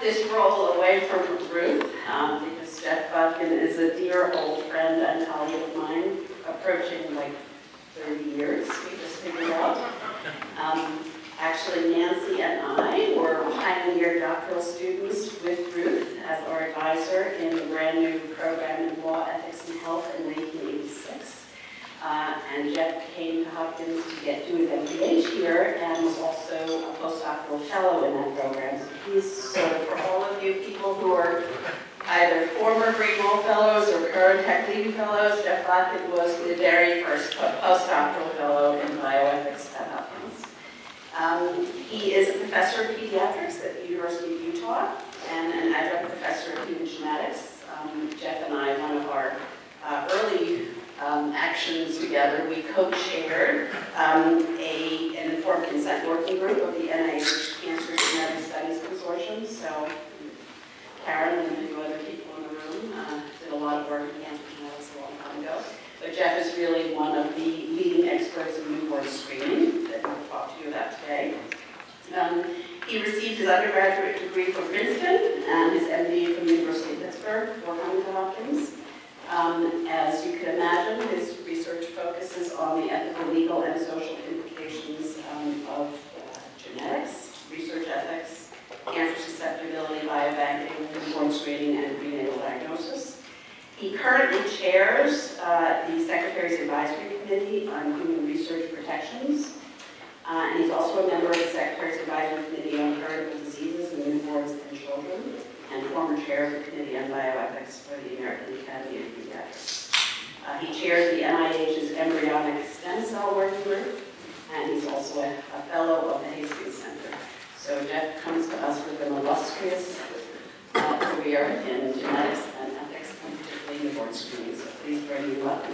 this role away from Ruth um, because Jeff Botkin is a dear old friend and colleague of mine, approaching like 30 years, we just figured out. Um, Actually, Nancy and I were pioneer doctoral students with Ruth as our advisor in the brand new program in law, ethics, and health in 1986. Uh, and Jeff came to Hopkins to get to his MPH here and was also a postdoctoral fellow in that program. So he's sort of for all of you people who are either former Greenwall Fellows or current Tech Fellows, Jeff Blackett was the very first postdoctoral fellow in bioethics at Hopkins. Um, he is a professor of pediatrics at the University of Utah and an adjunct professor of human genetics. Um, Jeff and I, one of our uh, early um, actions together, we co-chaired um, a, an informed consent working group of the NIH Cancer Genetic Studies Consortium. So Karen and a few other people in the room uh, did a lot of work in cancer genetics a long time ago. But Jeff is really one of the leading experts in newborn screening that we'll talk to you about today. Um, he received his undergraduate degree from Princeton and his MD from the University of Pittsburgh before coming to Hopkins. Um, as you can imagine, his research focuses on the ethical, legal, and social implications um, of uh, genetics, research ethics, cancer susceptibility, biobanking, newborn screening, and prenatal diagnosis. He currently chairs uh, the Secretary's Advisory Committee on Human Research Protections, uh, and he's also a member of the Secretary's Advisory Committee on Heritable Diseases in Newborns and Children, and former chair of the Committee on Bioethics for the American Academy of Pediatrics. Uh, he chairs the NIH's Embryonic Stem Cell Working Group, and he's also a, a fellow of the Hastings Center. So Jeff comes to us with an illustrious uh, career in genetics and ethics, and particularly newborn screening. So please bring you up.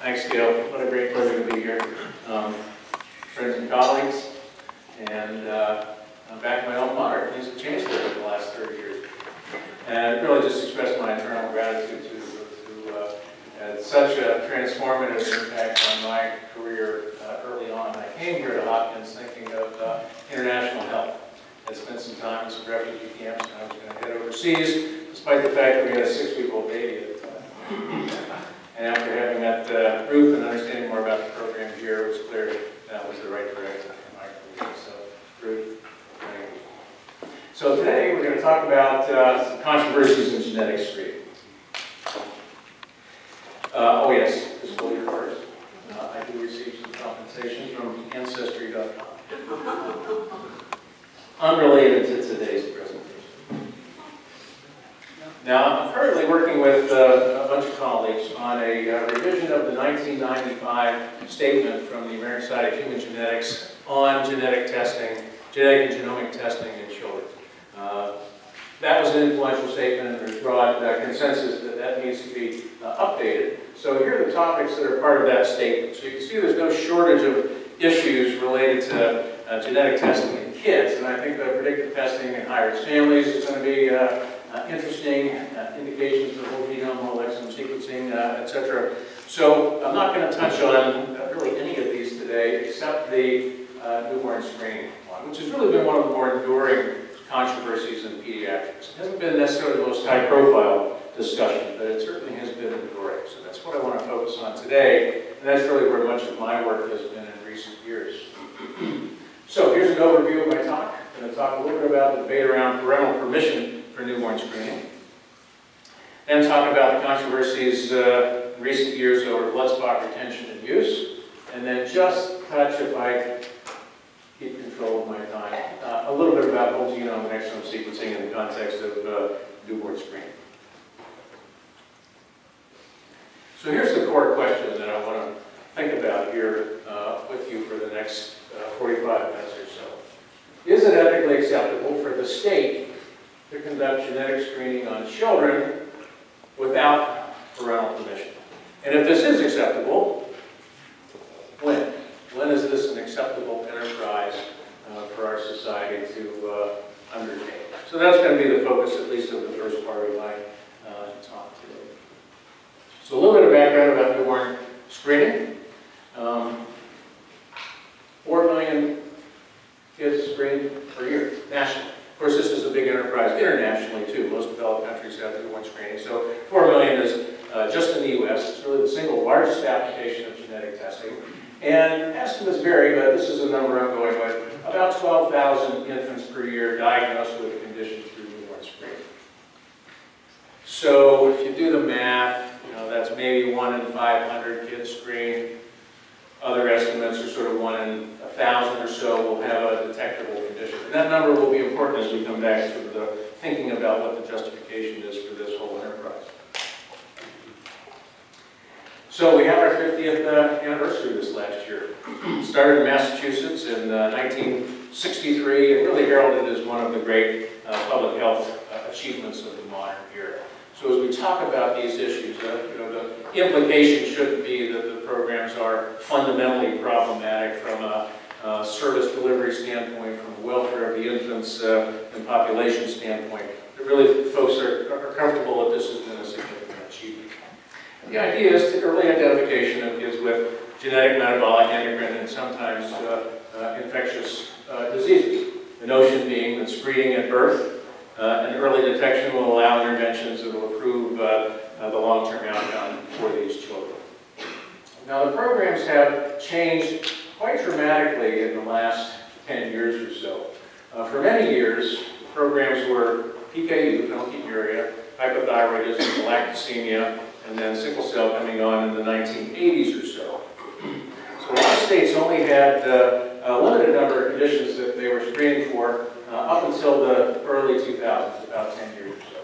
Thanks, Gail. What a great pleasure to be here. Um, Friends and colleagues, and uh, I'm back in my alma mater, he's a chancellor for the last 30 years. And I really just express my eternal gratitude to, to uh, had such a transformative impact on my career uh, early on. I came here to Hopkins thinking of uh, international health. I spent some time in some refugee camps, and I was going to head overseas, despite the fact that we had a six-week-old baby at the time. And after having met uh, and understanding more about the program here, it was clear that was the right direction for my career. So, Ruth. So today we're going to talk about uh, some controversies in genetic screening. Uh, oh yes, disclosure first. Uh, I do receive some compensation from Ancestry.com. Unrelated to today's. Now, I'm currently working with uh, a bunch of colleagues on a uh, revision of the 1995 statement from the American Society of Human Genetics on genetic testing, genetic and genomic testing in children. Uh, that was an influential statement, and there's broad uh, consensus that that needs to be uh, updated. So here are the topics that are part of that statement. So you can see there's no shortage of issues related to uh, genetic testing in kids, and I think the predictive testing in high-risk families is going to be interesting uh, indications of whole genome, whole exome sequencing, uh, etc. So I'm not going to touch on uh, really any of these today, except the uh, newborn screening one, which has really been one of the more enduring controversies in pediatrics. It hasn't been necessarily the most high-profile discussion, but it certainly has been enduring. So that's what I want to focus on today, and that's really where much of my work has been in recent years. so here's an overview of my talk. I'm going to talk a little bit about the debate around parental permission for newborn screening. Then talk about the controversies uh, recent years over blood spot retention and use. And then just touch, if I keep control of my time, uh, a little bit about whole genome and exome sequencing in the context of uh, newborn screening. So here's the core question that I want to think about here uh, with you for the next uh, 45 minutes or so. Is it ethically acceptable for the state to conduct genetic screening on children without parental permission? And if this is acceptable, when? When is this an acceptable enterprise uh, for our society to uh, undertake? So that's going to be the focus, at least, of the first part of my uh, talk today. So a little bit of background about newborn screening. Um, Four million kids screened per year nationally. Of course, this is a big enterprise internationally too. Most developed countries have newborn screening. So 4 million is uh, just in the U.S. It's really the single largest application of genetic testing. And estimates vary, but this is a number I'm going with. About 12,000 infants per year diagnosed with a condition through newborn screening. So if you do the math, you know, that's maybe 1 in 500 kids screened. Other estimates are sort of 1 in a 1,000 or so will have a detectable condition. And that number will be important as we come back to the thinking about what the justification is for this whole enterprise. So we had our 50th uh, anniversary this last year. Started in Massachusetts in uh, 1963 and really heralded as one of the great uh, public health uh, achievements of the modern era. So as we talk about these issues, uh, you know, the implication shouldn't be that the programs are fundamentally problematic from a service delivery standpoint, from the welfare of the infants uh, and population standpoint. That really folks are, are comfortable that this has been a significant achievement. The idea is to early identification of kids with genetic, metabolic, endocrine, and sometimes uh, uh, infectious uh, diseases. The notion being that screening at birth uh, and early detection will allow interventions that will improve uh, uh, the long-term outcome for these children. Now the programs have changed quite dramatically in the last 10 years or so. Uh, for many years, programs were PKU, phenylketonuria, hypothyroidism, galactosemia, and then sickle cell coming on in the 1980s or so. So a lot of states only had uh, a limited number of conditions that they were screening for uh, up until the early 2000s, about 10 years or so.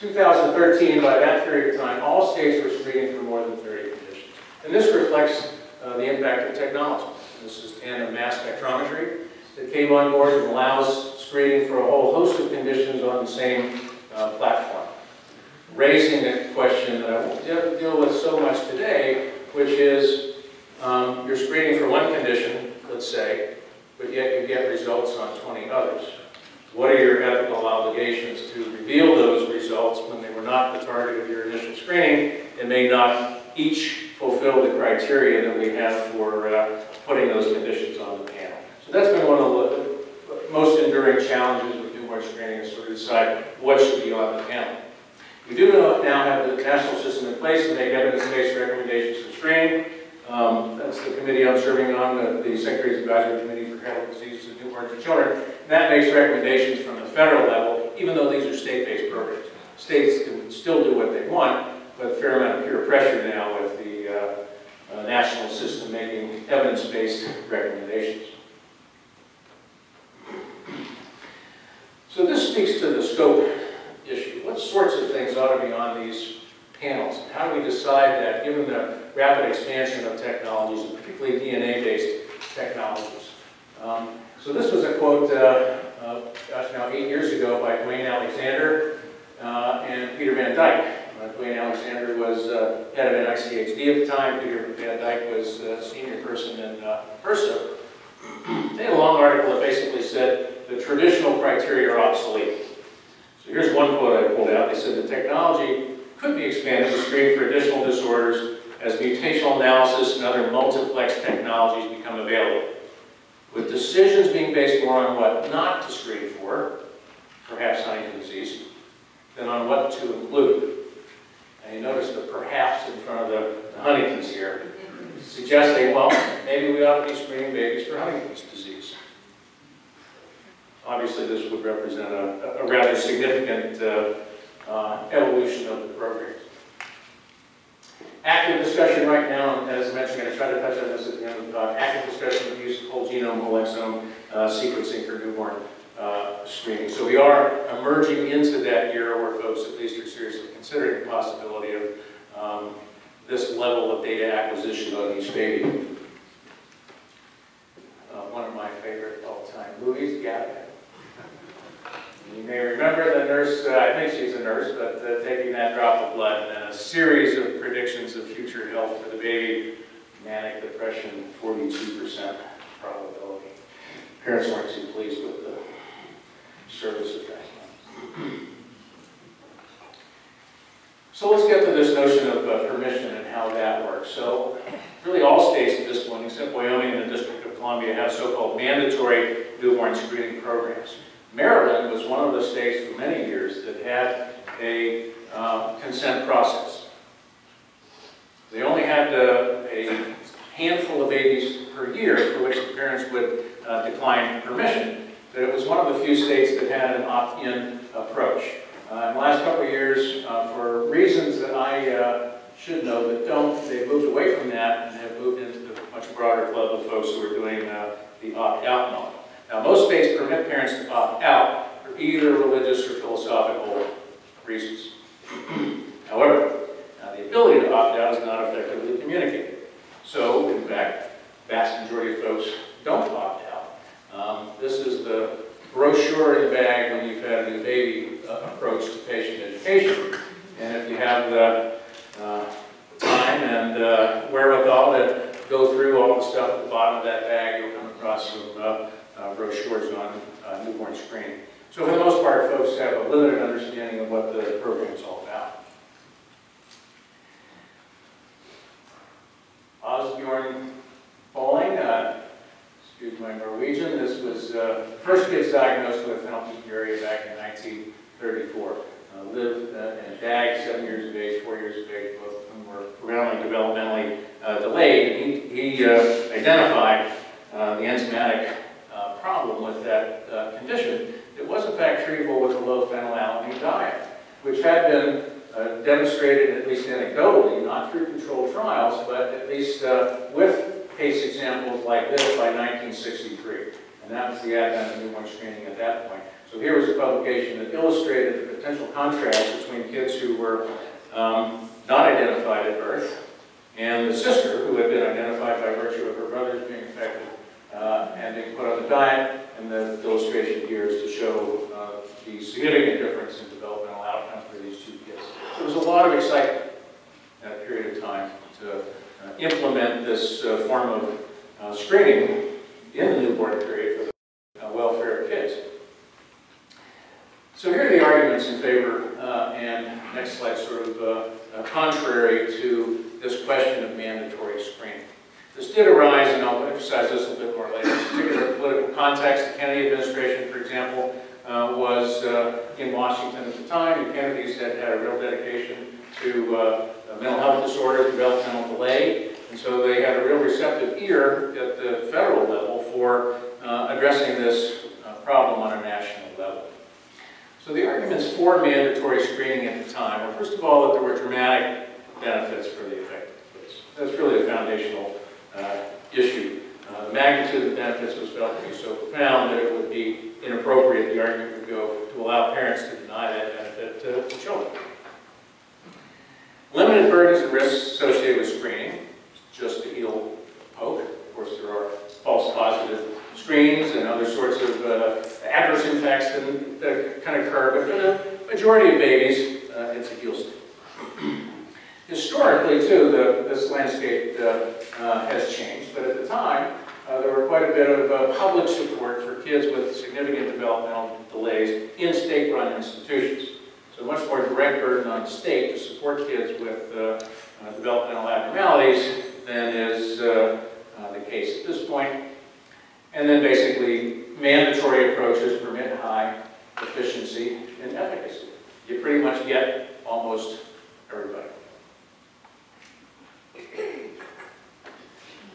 2013, by that period of time, all states were screening for more than 30 conditions. And this reflects uh, the impact of technology. This is tandem mass spectrometry that came on board and allows screening for a whole host of conditions on the same uh, platform. Raising a question that I won't de- deal with so much today, which is um, you're screening for one condition, let's say, but yet you get results on 20 others. What are your ethical obligations to reveal those results when they were not the target of your initial screening and may not each fulfill the criteria that we have for uh, putting those conditions on the panel? So that's been one of the most enduring challenges with newborn screening is of decide what should be on the panel. We do now have the national system in place to make evidence-based recommendations for screening. Um, that's the committee I'm serving on, the, the Secretary's Advisory Committee for Chronic Diseases of Newborns and Children. And that makes recommendations from the federal level, even though these are state-based programs. States can still do what they want, but a fair amount of peer pressure now with the uh, uh, national system making evidence-based recommendations. So this speaks to the scope issue. What sorts of things ought to be on these panels? How do we decide that, given the rapid expansion of technologies, and particularly DNA-based technologies? Um, so this was a quote, uh, uh, gosh, now eight years ago by Duane Alexander uh, and Peter Van Dyck. Uh, Duane Alexander was uh, head of NICHD at the time. Peter Van Dyck was a senior person in uh, HRSA. They had a long article that basically said the traditional criteria are obsolete. So here's one quote I pulled out. They said the technology could be expanded to screen for additional disorders as mutational analysis and other multiplex technologies become available. With decisions being based more on what not to screen for, perhaps Huntington's disease, than on what to include. And you notice the perhaps in front of the, the Huntington's here, suggesting, well, maybe we ought to be screening babies for Huntington's disease. Obviously, this would represent a, a rather significant uh, uh, evolution of the program. Active discussion right now, as I mentioned, I'm going to try to touch on this at the end of the talk, active discussion of use of whole genome, whole exome uh, sequencing for newborn uh, screening. So we are emerging into that era where folks at least are seriously considering the possibility of um, this level of data acquisition on each baby. Uh, one of my favorite all-time movies, Gattaca. You may remember the nurse, uh, I think she's a nurse, but uh, taking that drop of blood and then a series of predictions of future health for the baby. Manic depression, 42% probability. Parents weren't too pleased with the service of that. So let's get to this notion of uh, permission and how that works. So really all states at this point, except Wyoming and the District of Columbia, have so-called mandatory newborn screening programs. Maryland was one of the states for many years that had a uh, consent process. They only had uh, a handful of babies per year for which the parents would uh, decline permission. But it was one of the few states that had an opt-in approach. Uh, in the last couple of years, uh, for reasons that I uh, should know but don't, they've moved away from that and have moved into the much broader club of folks who are doing the opt-out model. Now, most states permit parents to opt out for either religious or philosophical reasons. However, uh, the ability to opt out is not effectively communicated. So, in fact, vast majority of folks don't opt out. Um, this is the brochure in the bag when you've had a new baby uh, approach to patient education. And if you have the uh, time and uh, wherewithal to go through all the stuff at the bottom of that bag, you'll come across some uh, brochures on uh, newborn screening. So for the most part, folks have a limited understanding of what the program is all about. Asbjørn Følling, uh, excuse my Norwegian, this was uh, first kids diagnosed with phenylketonuria back in 1934. Uh, lived uh, in DAG, seven years of age, four years of age, both of whom were profoundly developmentally delayed. He, he identified the enzymatic problem with that uh, condition. It was in fact treatable with a low phenylalanine diet, which had been uh, demonstrated, at least anecdotally, not through controlled trials, but at least uh, with case examples like this by 1963. And that was the advent of newborn screening at that point. So here was a publication that illustrated the potential contrast between kids who were um, not identified at birth and the sister who had been identified by virtue of her brothers being infected uh, and being put on the diet. And the illustration here is to show uh, the significant difference in developmental outcomes for these two kids. There was a lot of excitement in that period of time to uh, implement this uh, form of uh, screening in the newborn period for the uh, welfare of kids. So here are the arguments in favor, and next slide sort of contrary to this question of mandatory screening. This did arise, and I'll emphasize this a little bit more later, in particular political context. The Kennedy administration, for example, uh, was uh, in Washington at the time. The Kennedys had had a real dedication to uh, mental health disorders, developmental delay, and so they had a real receptive ear at the federal level for uh, addressing this uh, problem on a national level. So the arguments for mandatory screening at the time were, first of all, that there were dramatic benefits for the affected kids. That's really a foundational issue. Uh, the magnitude of the benefits was felt to be so profound that it would be inappropriate, the argument would go, to allow parents to deny that benefit to, to children. Limited burdens and risks associated with screening, just a heel poke. Of course, there are false positive screens and other sorts of uh, adverse impacts that, that can occur, but for the majority of babies, uh, it's a heel stick. Historically, too, the, this landscape uh, uh, has changed, but at the time, uh, there were quite a bit of public support for kids with significant developmental delays in state-run institutions. So much more direct burden on the state to support kids with developmental abnormalities than is the case at this point. And then basically, mandatory approaches permit high efficiency and efficacy. You pretty much get almost everybody.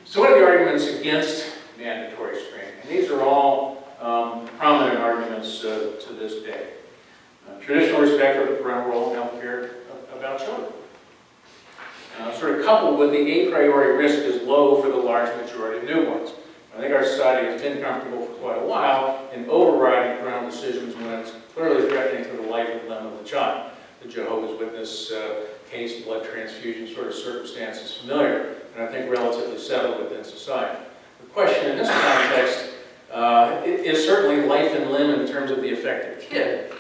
So what are the arguments against mandatory screening? And these are all um, prominent arguments uh, to this day. Uh, traditional respect for the parental role in healthcare about children. Uh, sort of coupled with the a priori risk is low for the large majority of newborns. I think our society has been comfortable for quite a while in overriding parental decisions when it's clearly threatening to the life and limb of the child. The Jehovah's Witness uh, case, blood transfusion sort of circumstance is familiar, and I think relatively settled within society. The question in this context uh, is certainly life and limb in terms of the affected kid,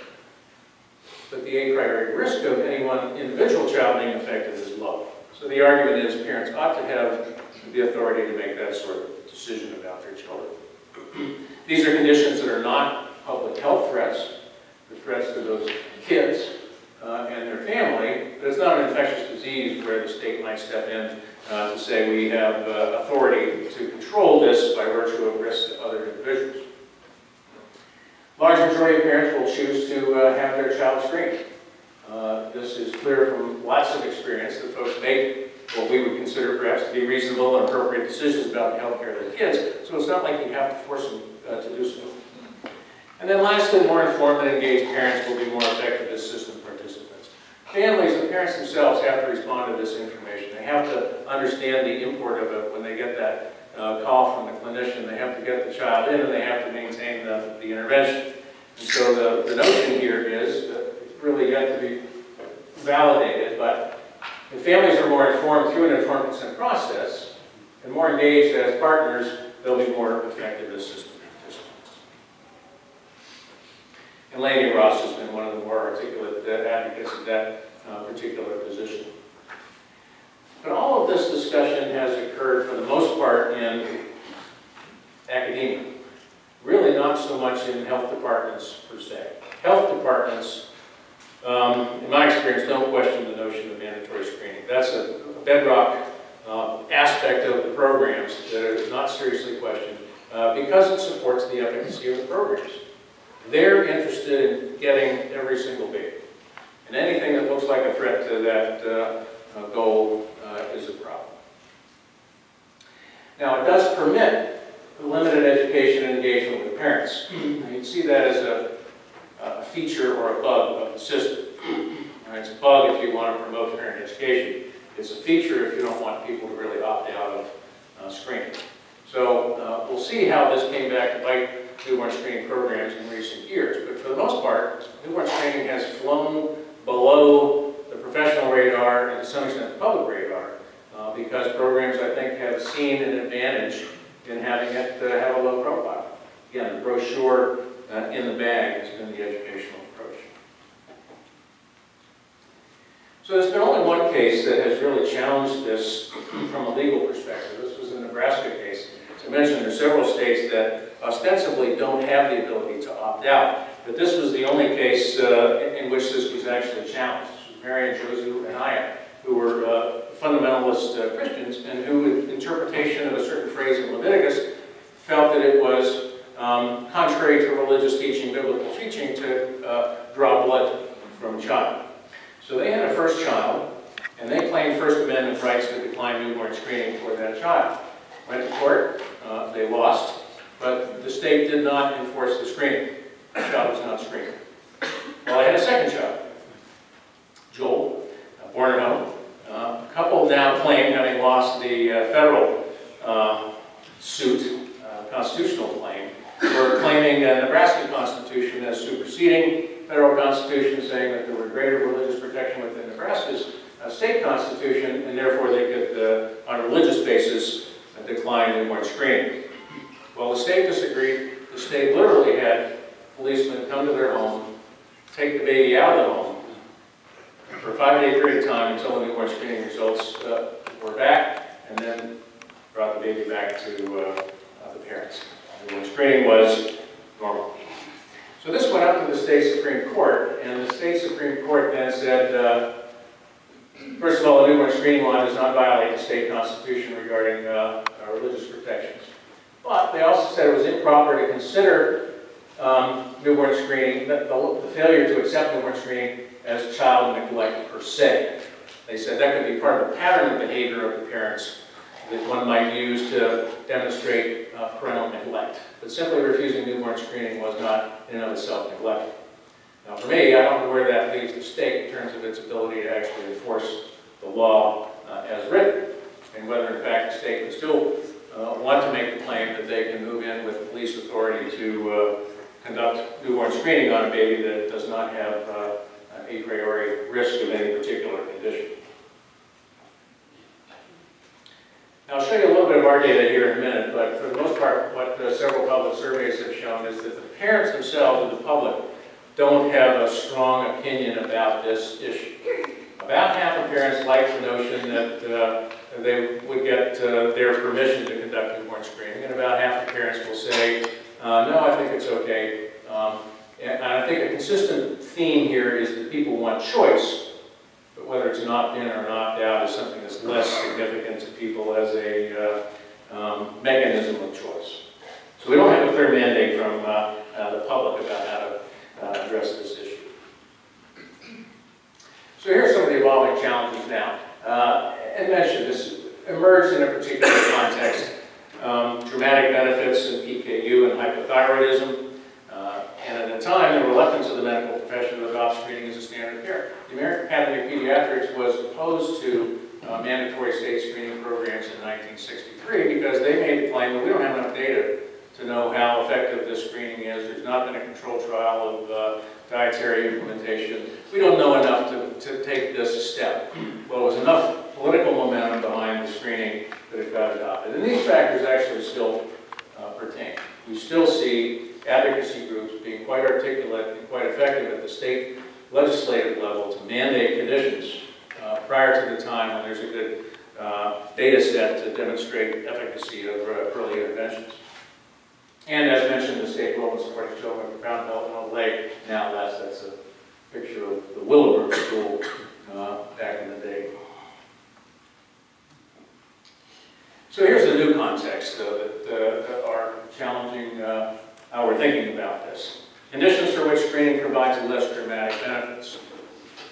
but the a priori risk of any one individual child being affected is low. So the argument is parents ought to have the authority to make that sort of decision about their children. These are conditions that are not public health threats, they're threats to those kids uh, and their family, but it's not an infectious disease where the state might step in uh, to say we have uh, authority to control this by virtue of risk to other individuals. Large majority of parents will choose to uh, have their child screened. Uh, This is clear from lots of experience that folks make what we would consider perhaps to be reasonable and appropriate decisions about the health care of their kids, so it's not like you have to force them uh, to do so. And then lastly, more informed and engaged parents will be more effective as system participants. Families and parents themselves have to respond to this information. They have to understand the import of it when they get that uh, call from the clinician. They have to get the child in and they have to maintain the, the intervention. And so the, the notion here is, it's really yet to be validated, but if families are more informed through an informed consent process and more engaged as partners, they'll be more effective as system participants. And Lainie Ross has been one of the more articulate uh, advocates of that uh, particular position. But all of this discussion has occurred for the most part in academia. Really not so much in health departments per se. Health departments, um, in my experience, don't question the notion of mandatory screening. That's a bedrock uh, aspect of the programs that are not seriously questioned uh, because it supports the efficacy of the programs. They're interested in getting every single baby. And anything that looks like a threat to that uh, uh, goal uh, is a problem. Now, it does permit limited education and engagement with parents. You see that as a, a feature or a bug of the system. It's a bug if you want to promote parent education. It's a feature if you don't want people to really opt out of uh, screening. So uh, we'll see how this came back to bite newborn screening programs in recent years. But for the most part, newborn screening has flown below the professional radar and to some extent the public radar uh, because programs, I think, have seen an advantage in having it uh, have a low profile. Again, the brochure uh, in the bag has been the educational approach. So there's been only one case that has really challenged this from a legal perspective. This was the Nebraska case. As I mentioned, there are several states that ostensibly don't have the ability to opt out. But this was the only case uh, in which this was actually challenged. This was Marion, Josu, and Aya, who were uh, fundamentalist uh, Christians and who, in interpretation of a certain phrase in Leviticus, felt that it was um, contrary to religious teaching, biblical teaching, to uh, draw blood from a child. So they had a first child, and they claimed First Amendment rights to decline newborn screening for that child. Went to court, uh, they lost, but the state did not enforce the screening. The child was not screened. Well, I had a second child, Joel, uh, born at home. Uh, couple now claim, having lost the uh, federal uh, suit, constitutional claim, were claiming the Nebraska Constitution as superseding federal constitution, saying that there were greater religious protection within Nebraska's uh, state constitution, and therefore they could, uh, on a religious basis, decline newborn screening. Well, the state disagreed. The state literally had policemen come to their home, take the baby out of the home, for a five-day period of time until the newborn screening results uh, were back, and then brought the baby back to uh, uh, the parents. Newborn screening was normal. So this went up to the state Supreme Court, and the state Supreme Court then said, uh, first of all, the newborn screening law does not violate the state constitution regarding uh, religious protections. But they also said it was improper to consider um, newborn screening, the, the, the failure to accept newborn screening as child neglect per se. They said that could be part of a pattern of behavior of the parents that one might use to demonstrate uh, parental neglect. But simply refusing newborn screening was not in and of itself neglect. Now for me, I don't know where that leaves the state in terms of its ability to actually enforce the law uh, as written, and whether in fact the state would still uh, want to make the claim that they can move in with police authority to uh, conduct newborn screening on a baby that does not have uh, a priori risk of any particular condition. Now, I'll show you a little bit of our data here in a minute, but for the most part, what uh, several public surveys have shown is that the parents themselves and the public don't have a strong opinion about this issue. About half of parents like the notion that uh, they would get uh, their permission to conduct newborn screening, and about half of parents will say, uh, no, I think it's okay. Um, and I think a consistent theme here is that people want choice, but whether it's an opt-in or an opt-out is something that's less significant to people as a uh, um, mechanism of choice. So we don't have a clear mandate from uh, uh, the public about how to address this issue. So here are some of the evolving challenges now. Uh, and mentioned this emerged in a particular context. Um, dramatic benefits in PKU and hypothyroidism, uh, and at the time, the reluctance of the medical profession to adopt screening as a standard of care. The American Academy of Pediatrics was opposed to uh, mandatory state screening programs in 1963 because they made the claim that we don't have enough data to know how effective this screening is. There's not been a controlled trial of uh, dietary implementation. We don't know enough to, to take this step. Well, it was enough political momentum behind the screening that it got adopted. And these factors actually still uh, pertain. We still see advocacy groups being quite articulate and quite effective at the state legislative level to mandate conditions uh, prior to the time when there's a good uh, data set to demonstrate efficacy of early interventions. And as mentioned, the state will support children with profound developmental delay. Now that's, that's a picture of the Willowbrook School uh, back in the day. So here's a new context though, that, uh, that are challenging uh, how we're thinking about this. Conditions for which screening provides less dramatic benefits.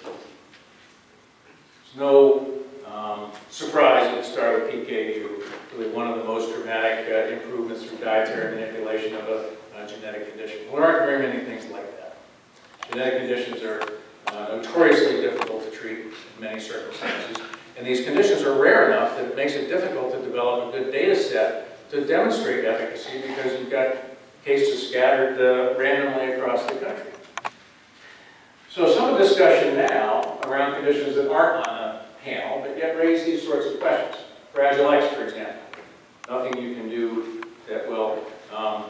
There's no um, surprise at the start of PKU, really one of the most dramatic uh, improvements through dietary manipulation of a, a, genetic condition. There aren't very many things like that. Genetic conditions are uh, notoriously difficult to treat in many circumstances. And these conditions are rare enough that it makes it difficult to develop a good data set to demonstrate efficacy because you've got cases scattered uh, randomly across the country. So some of the discussion now around conditions that aren't on but yet raise these sorts of questions. Fragile X, for example. Nothing you can do that will um,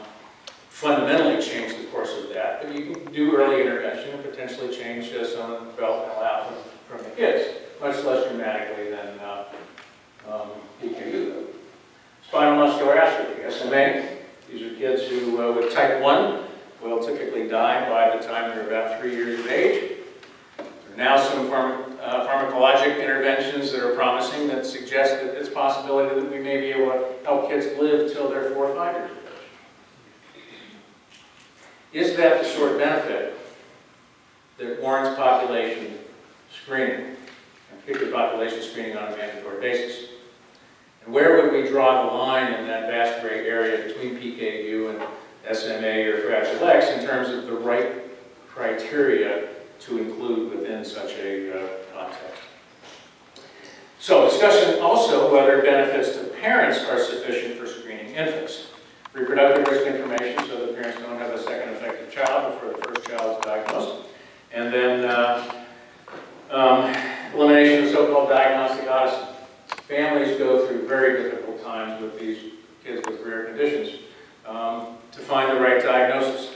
fundamentally change the course of that, but you can do early intervention and potentially change uh, some of the developmental outcomes from the kids much less dramatically than uh, um. Spinal muscular atrophy, SMA. These are kids who, uh, with type 1, will typically die by the time they're about three years of age. There are now some pharm uh, pharmacologic interventions that are promising that suggest that it's possibility that we may be able to help kids live till they're four or five years age. Is that the sort of benefit that warrants population screening? And particularly population screening on a mandatory basis. And where would we draw the line in that vast gray area between PKU and SMA or Fragile X in terms of the right criteria to include within such a uh, context? So discussion also whether benefits to parents are sufficient for screening infants. Reproductive risk information so that parents don't have a second affected child before the first child is diagnosed. And then uh, um, elimination of so-called diagnostic odyssey. Families go through very difficult times with these kids with rare conditions um, to find the right diagnosis.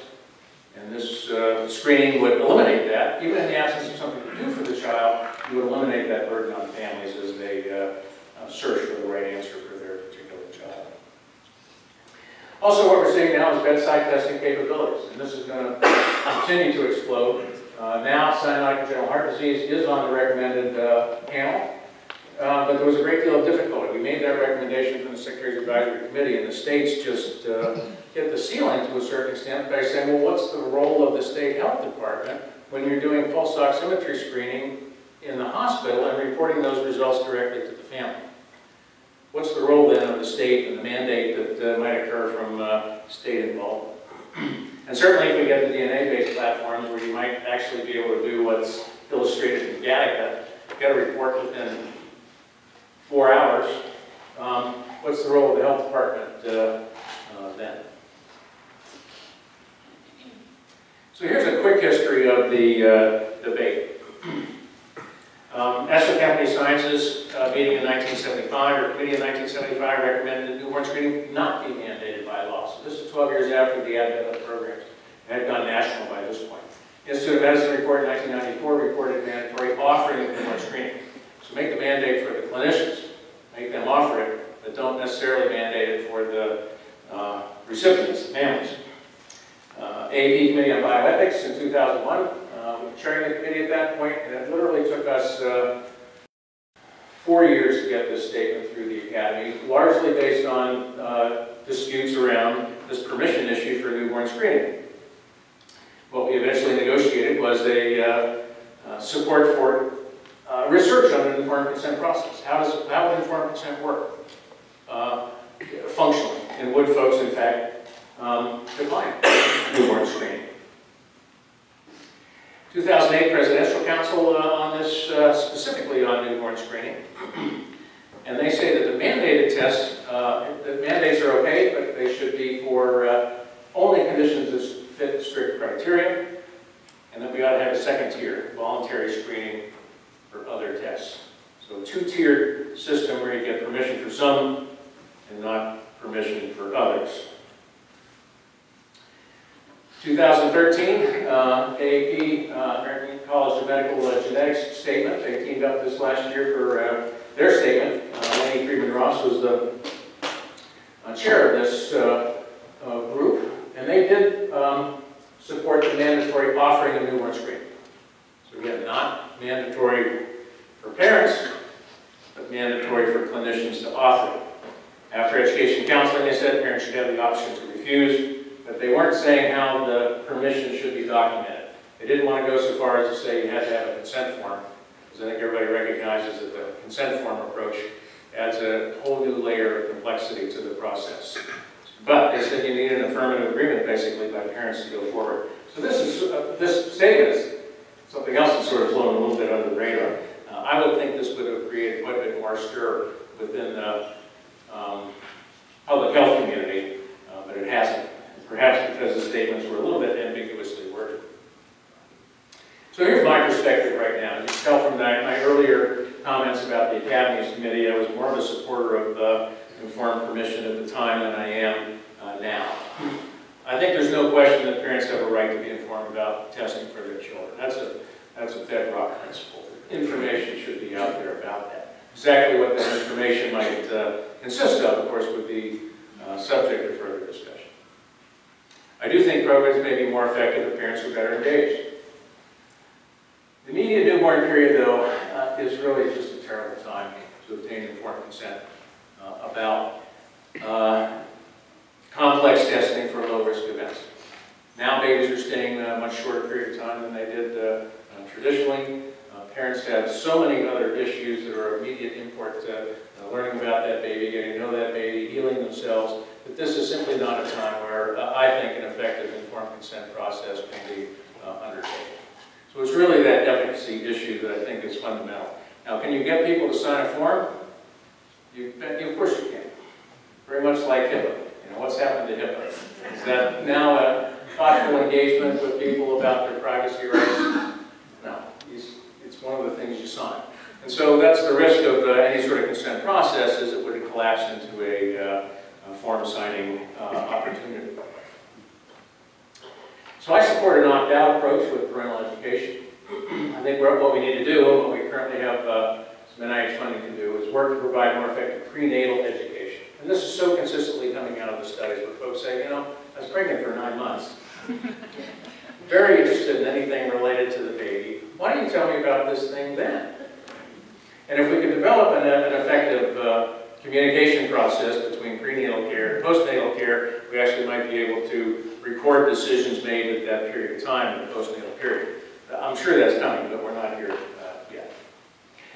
And this uh, screening would eliminate that. Even in the absence of something to do for the child, you would eliminate that burden on families as they uh, uh, search for the right answer for their particular child. Also, what we're seeing now is bedside testing capabilities. And this is going to continue to explode. Uh, now, cyanotic congenital heart disease is on the recommended uh, panel, uh, but there was a great deal of difficulty. We made that recommendation from the Secretary's Advisory Committee, and the states just uh, hit the ceiling to a certain extent by saying, well, what's the role of the state health department when you're doing pulse oximetry screening in the hospital and reporting those results directly to the family? What's the role then of the state and the mandate that uh, might occur from uh, state involvement? And certainly if we get the DNA-based platforms where you might actually be able to do what's illustrated in Gattaca, get a report within four hours, um, what's the role of the health department uh, uh, then? So here's a quick history of the uh, debate. Um, National Academy of Sciences uh, meeting in 1975, or committee in 1975 recommended that newborn screening not be mandated by law. So this is 12 years after the advent of the programs. It had gone national by this point. Institute of Medicine report in 1994 reported mandatory offering of newborn screening. Make the mandate for the clinicians, make them offer it, but don't necessarily mandate it for the uh, recipients, the families. Uh, Committee on Bioethics in 2001 uh, chairing the committee at that point, and it literally took us uh, four years to get this statement through the academy, largely based on uh, disputes around this permission issue for newborn screening. What we eventually negotiated was a uh, uh, support for uh, research on an informed consent process. How does how would informed consent work uh, functionally? And would folks, in fact, um, decline newborn screening? 2008 Presidential Council uh, on this, uh, specifically on newborn screening. And they say that the mandated tests, uh, the mandates are okay, but they should be for uh, only conditions that fit strict criteria. And that we ought to have a second tier, voluntary screening for other tests. So a two-tiered system where you get permission for some and not permission for others. 2013, uh, AAP, uh, American College of Medical uh, Genetics statement. They teamed up this last year for uh, their statement. Uh, Lainie Friedman Ross was the uh, chair of this group, and they did um, support the mandatory offering of newborn screening. So again, not mandatory for parents, but mandatory for clinicians to offer. After education counseling, they said parents should have the option to refuse, but they weren't saying how the permission should be documented. They didn't want to go so far as to say you had to have a consent form, because I think everybody recognizes that the consent form approach adds a whole new layer of complexity to the process. But they said you need an affirmative agreement, basically, by parents to go forward. So this is, uh, this statement something else that's sort of flown a little bit under the radar. Uh, I would think this would have created quite a bit more stir within the um, public health community, uh, but it hasn't. Perhaps because the statements were a little bit ambiguously worded. So here's my perspective right now. You can tell from my, my earlier comments about the Academies Committee, I was more of a supporter of uh, informed permission at the time than I am uh, now. I think there's no question that parents have a right to be informed about testing for their children. That's a, that's a bedrock principle. Information should be out there about that. Exactly what that information might uh, consist of, of course, would be uh, subject to further discussion. I do think programs may be more effective if parents are better engaged. The immediate newborn period, though, uh, is really just a terrible time to obtain informed consent uh, about uh, complex testing for low-risk events. Now babies are staying a much shorter period of time than they did uh, uh, traditionally. Uh, parents have so many other issues that are immediate import to learning about that baby, getting to know that baby, healing themselves, that this is simply not a time where I think an effective informed consent process can be undertaken. So it's really that efficacy issue that I think is fundamental. Now, can you get people to sign a form? You, of course you can. Very much like HIPAA. What's happened to HIPAA? Is that now a thoughtful engagement with people about their privacy rights? No. It's one of the things you sign. And so that's the risk of uh, any sort of consent process is it would collapse into a, uh, a form signing uh, opportunity. So I support an opt-out approach with parental education. I think what we need to do, and what we currently have uh, some NIH funding to do, is work to provide more effective prenatal education. And this is so consistently coming out of the studies where folks say, you know, I was pregnant for nine months. Very interested in anything related to the baby. Why don't you tell me about this thing then? And if we could develop an, an effective uh, communication process between prenatal care and postnatal care, we actually might be able to record decisions made at that period of time in the postnatal period. I'm sure that's coming, but we're not here uh.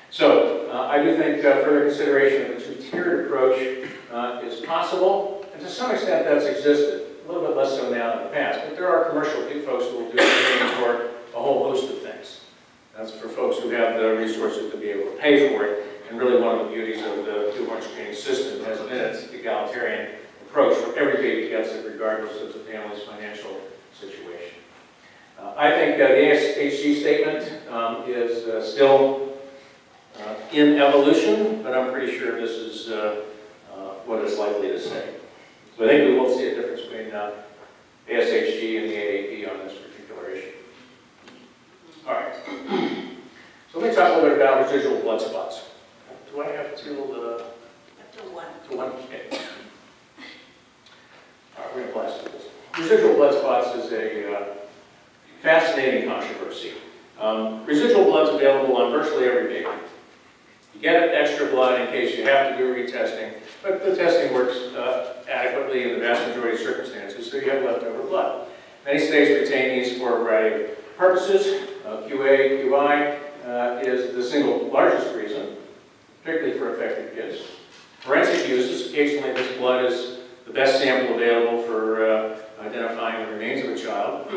So uh, I do think uh, further consideration of a two-tiered approach uh, is possible, and to some extent that's existed. A little bit less so now than the past, but there are commercial folks who will do training for a whole host of things. That's for folks who have the resources to be able to pay for it. And really one of the beauties of the newborn screening system has been its egalitarian approach where every baby gets it regardless of the family's financial situation. Uh, I think uh, the ASHG statement um, is uh, still in evolution, but I'm pretty sure this is uh, uh, what it's likely to say. So I think we will see a difference between uh, ASHG and the AAP on this particular issue. All right. So let me talk a little bit about residual blood spots. Do I have to, uh, To one. to one? Okay. All right, we're going to blast this. Residual blood spots is a uh, fascinating controversy. Um, residual blood's available on virtually every baby. Get extra blood in case you have to do retesting, but the testing works uh, adequately in the vast majority of circumstances, so you have leftover blood. Many states retain these for a variety of purposes. Uh, QA, QI uh, is the single largest reason, particularly for affected kids. Forensic uses, occasionally this blood is the best sample available for uh, identifying the remains of a child,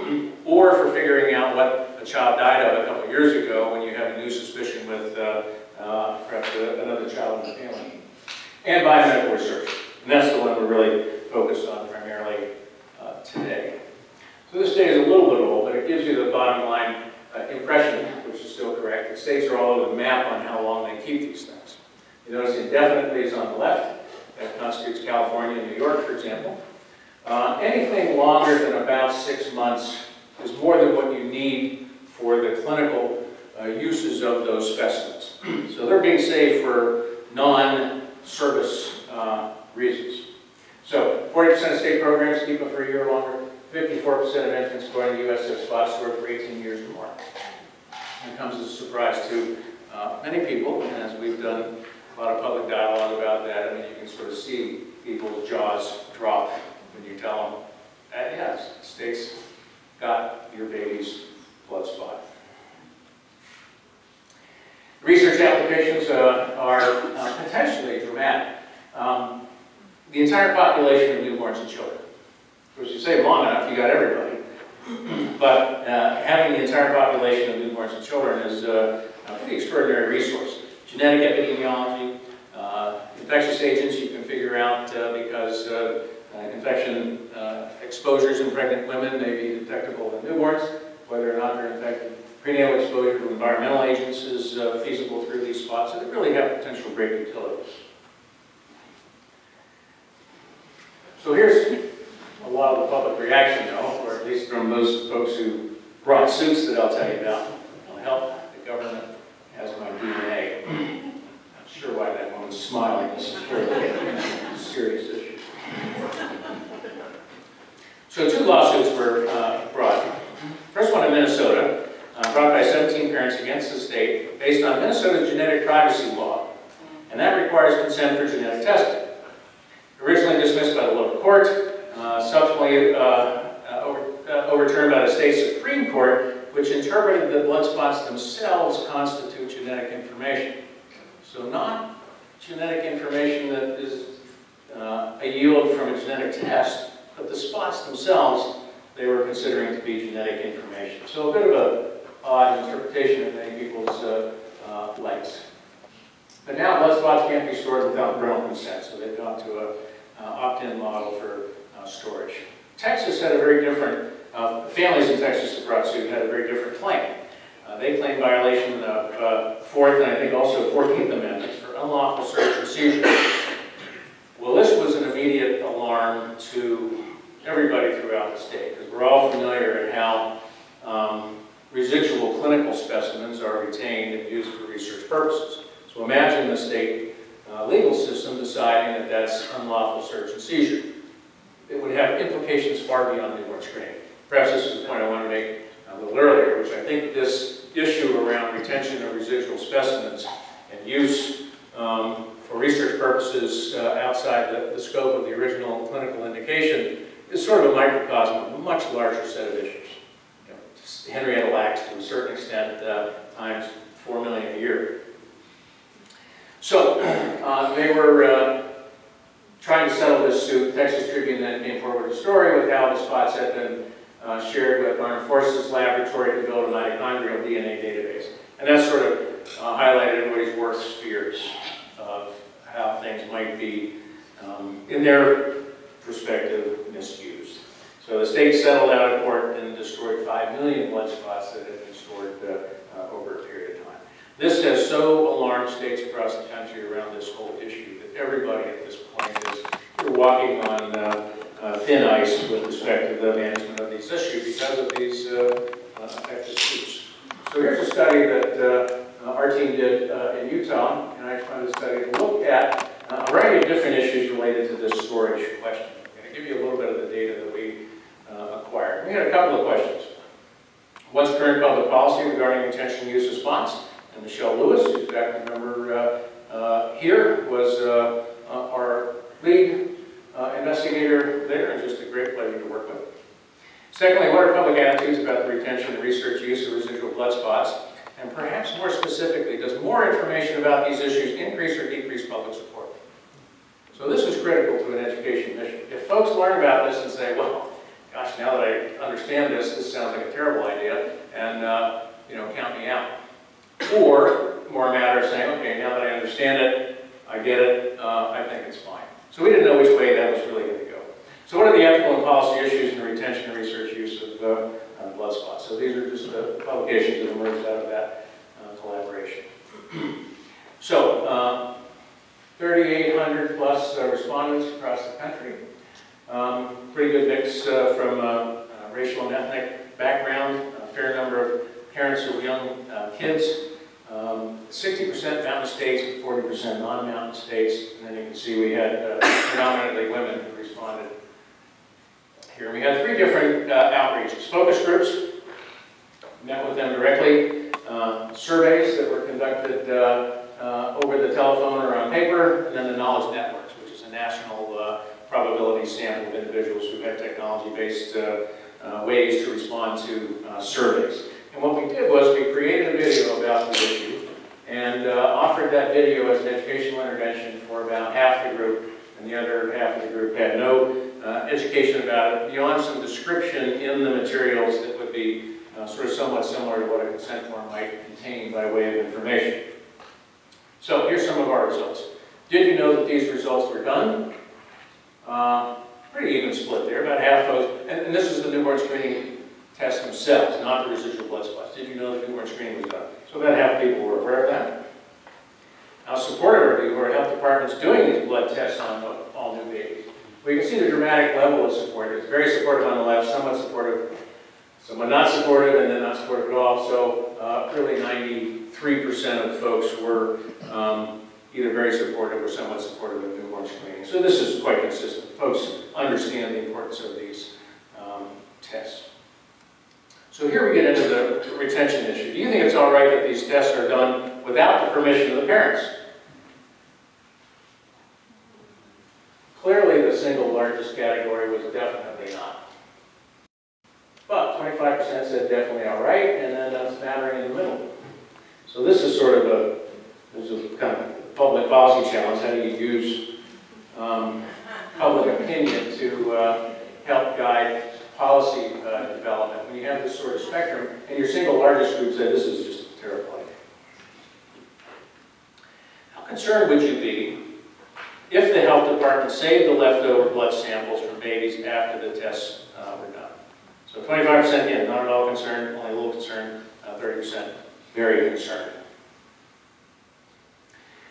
or for figuring out what a child died of a couple of years ago when you have a new suspicion with uh, perhaps a, another child in the family. And biomedical research. And that's the one we're really focused on primarily uh, today. So this data is a little bit old, but it gives you the bottom line uh, impression, which is still correct. The states are all over the map on how long they keep these things. You notice indefinitely is on the left. That constitutes California and New York, for example. Uh, anything longer than about six months is more than what you need for the clinical uh, uses of those specimens. so they're being saved for non-service uh, reasons. So 40% of state programs keep them for a year longer. 54% of infants born to the U.S. have spot stored for 18 years or more. It comes as a surprise to uh, many people, and as we've done a lot of public dialogue about that, I mean, you can sort of see people's jaws drop when you tell them, uh, yes, states got your baby's blood spot. Research applications uh, are uh, potentially dramatic. Um, the entire population of newborns and children. Of course, you say long enough, you got everybody. but uh, having the entire population of newborns and children is uh, a pretty extraordinary resource. Genetic epidemiology, uh, infectious agents you can figure out uh, because infection exposures in pregnant women may be detectable in newborns, whether or not they're infected. Prenatal exposure to environmental agents is feasible through these spots, and they really have potential great utilities. So here's a lot of the public reaction, though, or at least from those folks who brought suits that I'll tell you about. It'll help. The government has my DNA. Not sure why that woman's smiling. This is a serious issue. So two lawsuits were uh, brought. First one in Minnesota, uh, brought by 17 parents against the state, based on Minnesota's genetic privacy law, and that requires consent for genetic testing. Originally dismissed by the lower court, uh, subsequently uh, uh, over, uh, overturned by the state Supreme Court, which interpreted that blood spots themselves constitute genetic information. So not genetic information that is uh, a yield from a genetic test, but the spots themselves they were considering to be genetic information. So a bit of a odd interpretation of many people's uh, uh. But now blood spots can't be stored without parental consent, so they've gone to a uh, opt-in model for uh, storage. Texas had a very different, uh, families in Texas that brought suit had a very different claim. they claimed violation of the Fourth and I think also 14th Amendments for unlawful search and seizure. Well, this was an immediate alarm to everybody throughout the state, because we're all familiar in how um, residual clinical specimens are retained and used for research purposes. So imagine the state uh, legal system deciding that that's unlawful search and seizure. It would have implications far beyond newborn screening. Perhaps this is the point I want to make a little earlier, which I think this issue around retention of residual specimens and use um, for research purposes uh, outside the, the, scope of the original clinical indication is sort of a microcosm of a much larger set of issues. Henrietta Lacks, to a certain extent, uh, times 4 million a year so uh, they were uh, trying to settle this suit. Texas Tribune then came forward a story with how the spots had been uh, shared with Armed Forces Laboratory to build a mitochondrial DNA database. And that sort of uh, highlighted everybody's worst fears of how things might be, um, in their perspective, misused. So the state settled out of court and destroyed 5 million blood spots that had been stored uh, uh, over a period of time. this has so alarmed states across the country around this whole issue that everybody at this point is we're walking on uh, uh, thin ice with respect to the management of these issues because of these uh, uh affected groups. So here's a study that our team did in Utah, and I funded a study to look at a variety of different issues related to this storage question. I'm going to give you a little bit of the data that we acquired. We had a couple of questions. What's current public policy regarding retention use of spots? And Michelle Lewis, who's back, remember, uh, uh, here, was uh, uh, our lead uh, investigator there, and just a great pleasure to work with. Secondly, what are public attitudes about the retention and research use of residual blood spots? And perhaps more specifically, does more information about these issues increase or decrease public support? So this is critical to an education mission. If folks learn about this and say, well, gosh, now that I understand this, this sounds like a terrible idea, and, uh, you know, count me out. Or, more a matter of saying, okay, now that I understand it, I get it, uh, I think it's fine. So we didn't know which way that was really going to go. So what are the ethical and policy issues in the retention and research use of uh, blood spots? So these are just the publications that emerged out of that uh, collaboration. so, uh, 3,800 plus uh, respondents across the country. Um, pretty good mix uh, from uh, uh, racial and ethnic background, a fair number of parents with young uh, kids. 60% mountain states, 40% non-mountain states, and then you can see we had predominantly women who responded here. We had three different outreaches. Focus groups, met with them directly. Uh, surveys that were conducted over the telephone or on paper, and then the Knowledge Networks, which is a national probability sample of individuals who had technology-based uh, uh, ways to respond to uh, surveys. And what we did was we created a video about the issue and offered that video as an educational intervention for about half the group, and the other half of the group had no uh, education about it, beyond some description in the materials that would be uh, sort of somewhat similar to what a consent form might contain by way of information. So here's some of our results. Did you know that these results were done? Uh, pretty even split there, about half those, and, and this is the newborn screening tests themselves, not the residual blood spots. Did you know that newborn screening was done? So about half people were aware of that. Now, supportive you who are health departments doing these blood tests on all new babies? Well, you can see the dramatic level of support. It's very supportive on the left, somewhat supportive, somewhat not supportive, and then not supportive at all. So uh, really 93% of folks were um, either very supportive or somewhat supportive of newborn screening. So this is quite consistent. Folks understand the importance of these um, tests. So here we get into the retention issue. Do you think it's all right that these tests are done without the permission of the parents? Clearly, the single largest category was definitely not. But 25% said definitely all right, and then a smattering in the middle. So this is sort of a, this is a kind of public policy challenge. How do you use um, public opinion to uh, help guide policy uh, development when you have this sort of spectrum, and your single largest group said this is just terrifying. How concerned would you be if the health department saved the leftover blood samples from babies after the tests uh, were done? So 25% again, not at all concerned, only a little concerned, uh, 30% very concerned.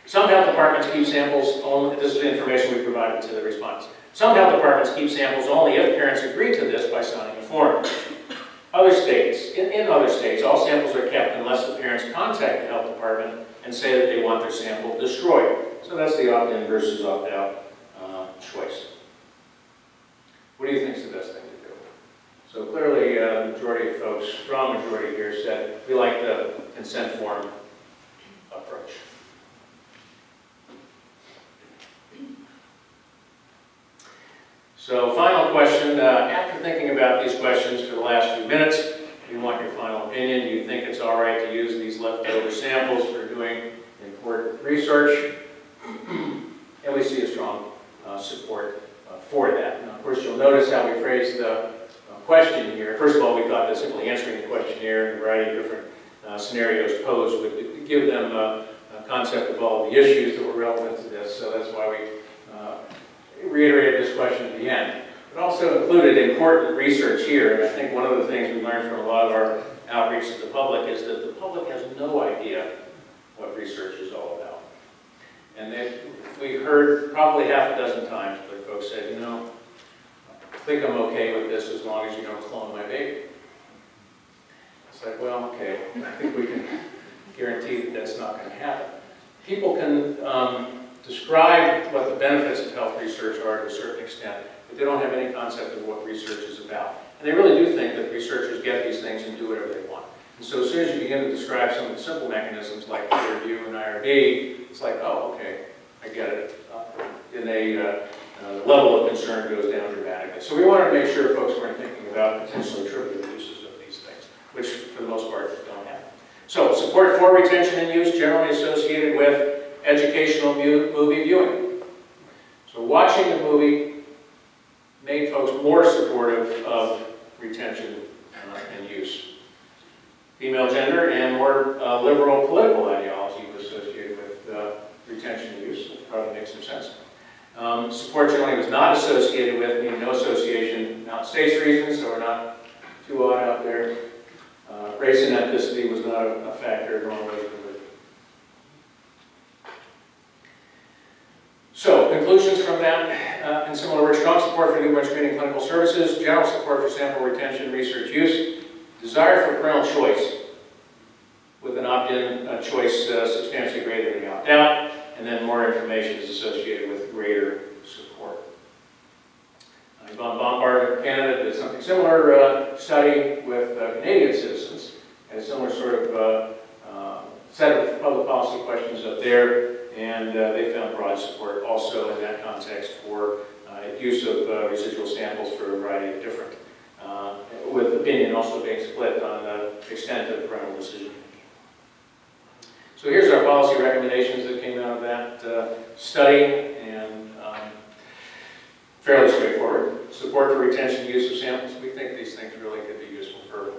Some health departments keep samples only, this is the information we provided to the response. Some health departments keep samples only if parents agree to this by signing a form. Other states, in, in other states, all samples are kept unless the parents contact the health department and say that they want their sample destroyed. So that's the opt-in versus opt-out uh, choice. What do you think is the best thing to do? So clearly, uh, the majority of folks, strong majority here, said we like the consent form approach. So final question, uh, after thinking about these questions for the last few minutes, you want your final opinion. Do you think it's all right to use these leftover samples for doing important research? and we see a strong uh, support uh, for that. Now, of course, you'll notice how we phrased the uh, question here. First of all, we thought that simply answering the questionnaire in a variety of different uh, scenarios posed would give them a, a concept of all the issues that were relevant to this. So that's why we reiterated this question at the end. It also included important research here, and I think one of the things we learned from a lot of our outreach to the public is that the public has no idea what research is all about. And we heard probably half a dozen times where folks said, you know, I think I'm okay with this as long as you don't clone my baby. It's like, well, okay, I think we can guarantee that that's not going to happen. People can um, describe what the benefits of health research are to a certain extent, but they don't have any concept of what research is about. And they really do think that researchers get these things and do whatever they want. And so as soon as you begin to describe some of the simple mechanisms like peer review and IRB, it's like, oh, okay, I get it. Uh, And they, uh, uh, the level of concern goes down dramatically. So we wanted to make sure folks weren't thinking about potentially trivial uses of these things, which for the most part don't happen. So support for retention and use generally associated with educational movie viewing. So watching the movie made folks more supportive of retention uh, and use. Female gender and more uh, liberal political ideology was associated with uh, retention and use, probably makes some sense. Um, Support generally was not associated with, meaning no association, not States reasons, so we're not too odd out there. Uh, Race and ethnicity was not a a factor, nor was religion. So, conclusions from that, uh, and similar work, strong support for newborn screening clinical services, general support for sample retention, research use, desire for parental choice, with an opt-in uh, choice uh, substantially greater than the opt-out, and then more information is associated with greater support. Uh, Yvonne Bombard of Canada did something similar uh, study with Canadian citizens, and a similar sort of set of public policy questions up there, and uh, they found broad support also in that context for uh, use of uh, residual samples for a variety of different, uh, with opinion also being split on the extent of parental decision. So here's our policy recommendations that came out of that study, and um, fairly straightforward. Support for retention use of samples. We think these things really could be useful for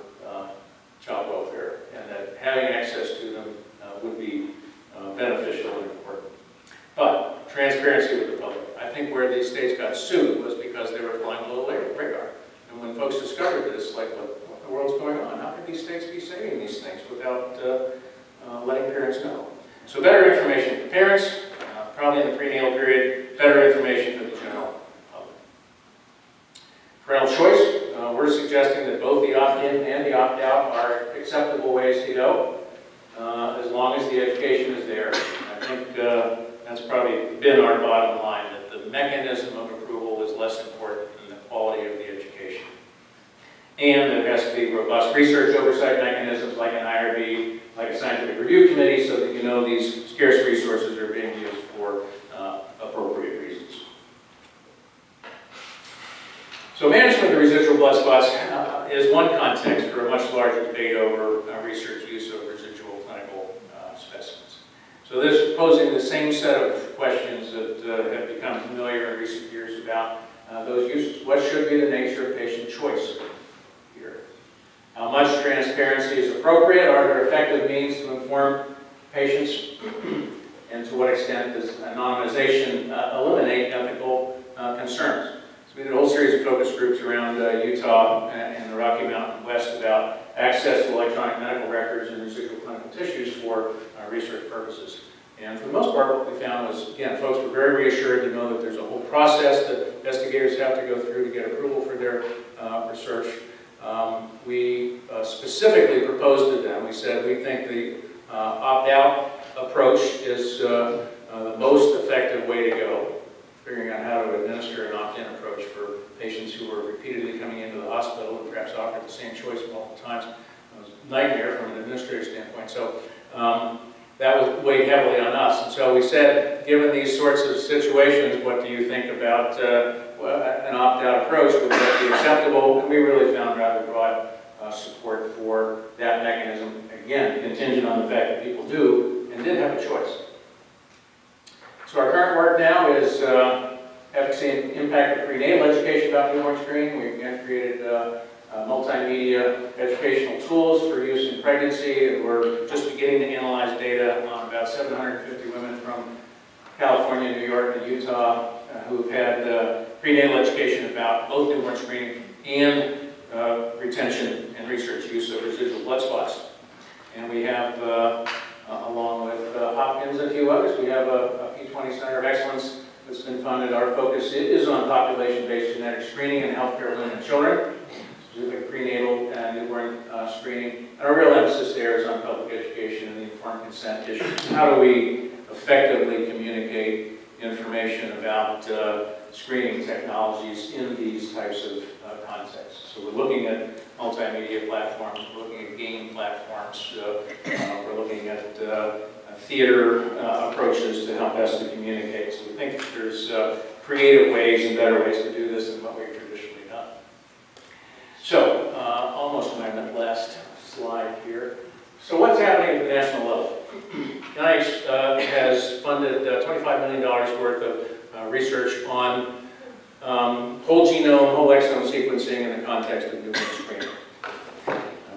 child welfare, and that having access to them uh, would be uh, beneficial. But transparency with the public. I think where these states got sued was because they were flying below the radar. And when folks discovered this, like, what, what the world's going on? How could these states be saying these things without uh, uh, letting parents know? So better information for parents, uh, probably in the prenatal period, better information for the general public. Parental choice, uh, we're suggesting that both the opt-in and the opt-out are acceptable ways to go, uh, as long as the education is there. I think uh, that's probably been our bottom line, that the mechanism of approval is less important than the quality of the education. And there has to be robust research oversight mechanisms like an IRB, like a scientific review committee, so that you know these scarce resources are being used for uh, appropriate reasons. So management of the residual blood spots uh, is one context for a much larger debate over uh, research use of residual clinical uh, specimens. So this is posing the same set of questions that uh, have become familiar in recent years about uh, those uses. What should be the nature of patient choice here? How much transparency is appropriate? Are there effective means to inform patients? and to what extent does anonymization uh, eliminate ethical uh, concerns? So we did a whole series of focus groups around uh, Utah and, the Rocky Mountain West about access to electronic medical records and residual clinical tissues for research purposes. And for the most part, what we found was, again, folks were very reassured to know that there's a whole process that investigators have to go through to get approval for their uh, research. Um, we uh, specifically proposed to them, we said we think the uh, opt-out approach is uh, uh, the most effective way to go, figuring out how to administer an opt-in approach for patients who are repeatedly coming into the hospital and perhaps offered the same choice multiple times. It was a nightmare from an administrative standpoint. So um, that was weighed heavily on us. And so we said, given these sorts of situations, what do you think about uh, an opt-out approach? Would that be acceptable? And we really found rather broad uh, support for that mechanism. Again, contingent on the fact that people do and did have a choice. So our current work now is uh, efficacy and impact of prenatal education about newborn screening. We've again created uh, uh, multimedia educational tools for use in pregnancy. And we're just beginning to analyze data on about 750 women from California, New York, and Utah uh, who've had uh, prenatal education about both newborn screening and uh, retention and research use of residual blood spots. And we have, uh, uh, along with uh, Hopkins and a few others, we have a, a P20 Center of Excellence that's been funded. Our focus is on population-based genetic screening and healthcare women and children, specifically prenatal and newborn uh, screening. And our real emphasis there is on public education and the informed consent issue. How do we effectively communicate information about uh, screening technologies in these types of uh, context. So we're looking at multimedia platforms, we're looking at game platforms, uh, uh, we're looking at uh, theater approaches to help us to communicate. So we think there's creative ways and better ways to do this than what we've. So, uh, almost my last slide here. So what's happening at the national level? NIH uh, has funded uh, $25 million worth of uh, research on um, whole genome, whole exome sequencing in the context of newborn screening.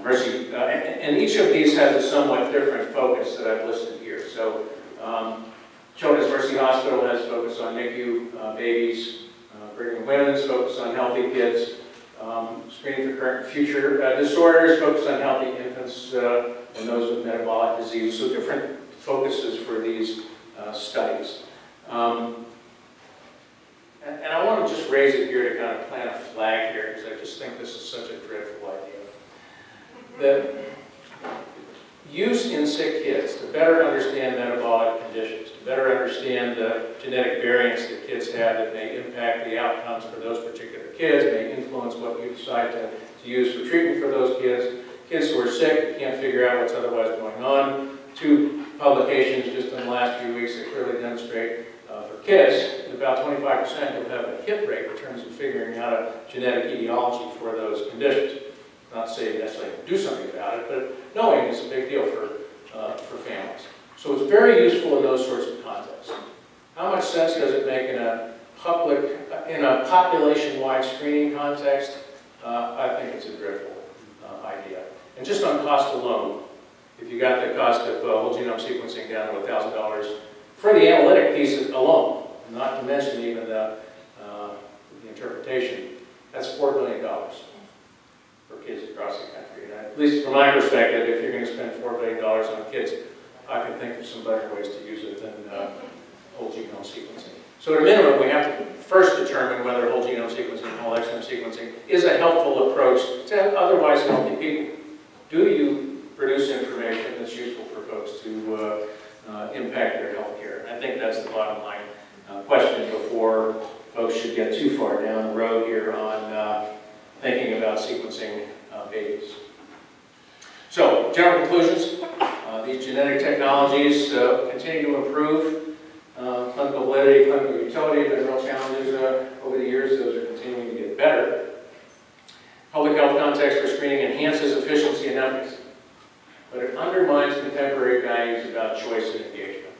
Uh, uh, and, each of these has a somewhat different focus that I've listed here. So um, Children's Mercy Hospital has focused on NICU uh, babies, uh, Brigham and Women's focused on healthy kids, um, screening for current and future uh, disorders, focused on healthy infants uh, and those with metabolic disease. So different focuses for these uh, studies. Um, and, and I want to just raise it here to kind of plant a flag here because I just think this is such a dreadful idea. That use in sick kids to better understand metabolic conditions, to better understand the genetic variants that kids have that may impact the outcomes for those particular kids, may influence what you decide to, to use for treatment for those kids. Kids who are sick, can't figure out what's otherwise going on. Two publications just in the last few weeks that clearly demonstrate uh, for kids, about 25% will have a hit rate in terms of figuring out a genetic etiology for those conditions. Not saying necessarily do something about it, but knowing is a big deal for, uh, for families. So it's very useful in those sorts of contexts. How much sense does it make in a public, in a population-wide screening context? Uh, I think it's a dreadful uh, idea. And just on cost alone, if you got the cost of uh, whole genome sequencing down to $1,000 for the analytic piece alone, not to mention even the, uh, the interpretation, that's $4 billion for kids across the country. And at least from my perspective, if you're going to spend $4 billion on kids, I can think of some better ways to use it than uh, whole genome sequencing. So at a minimum, we have to first determine whether whole genome sequencing and whole exome sequencing is a helpful approach to otherwise healthy people. Do you produce information that's useful for folks to uh, uh, impact their health care? I think that's the bottom line uh, question before folks should get too far down the road here on uh, thinking about sequencing uh, babies. So, general conclusions. Uh, these genetic technologies uh, continue to improve. Uh, clinical validity, clinical utility have been real challenges uh, over the years. Those are continuing to get better. Public health context for screening enhances efficiency and efficacy, but it undermines contemporary values about choice and engagement.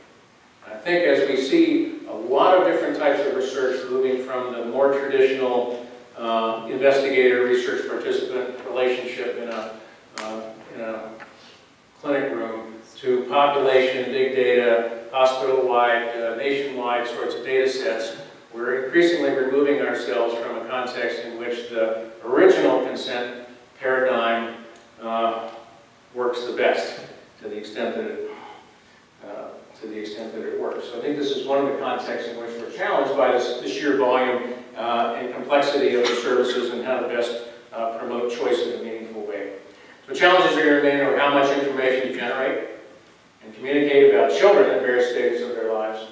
I think as we see a lot of different types of research moving from the more traditional uh, investigator research participant relationship in a, uh, in a clinic room to population, big data, hospital-wide, uh, nationwide sorts of data sets, we're increasingly removing ourselves from a context in which the original consent paradigm uh, works the best to the extent that it uh, to the extent that it works. So I think this is one of the contexts in which we're challenged by this, sheer volume uh, and complexity of the services and how to best uh, promote choice in a meaningful way. So challenges are going to remain how much information to generate and communicate about children at various stages of their lives,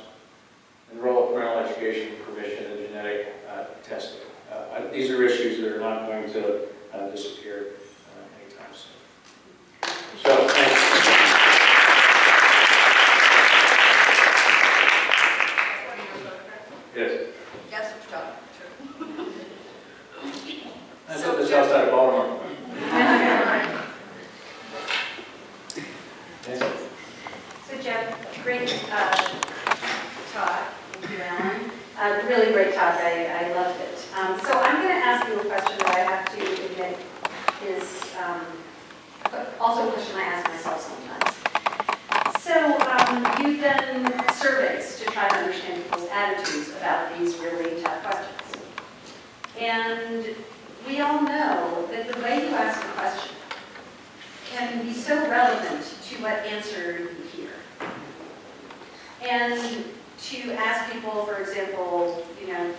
and the role of parental education, provision, and genetic uh, testing. Uh, these are issues that are not going to uh, disappear uh, anytime soon. So, thanks. Yes. Yes, it's done. I built this outside of Baltimore. Yes. So Jeff, great uh, talk, thank you, Alan. Uh, Really great talk, I I loved it. Um, So I'm going to ask you a question that I have to admit is um, also a question I ask myself sometimes. So um, you've done surveys to try to understand people's attitudes about these really tough questions. And we all know that the way you ask a question can be so relevant to what answer you hear. And to ask people, for example, you know,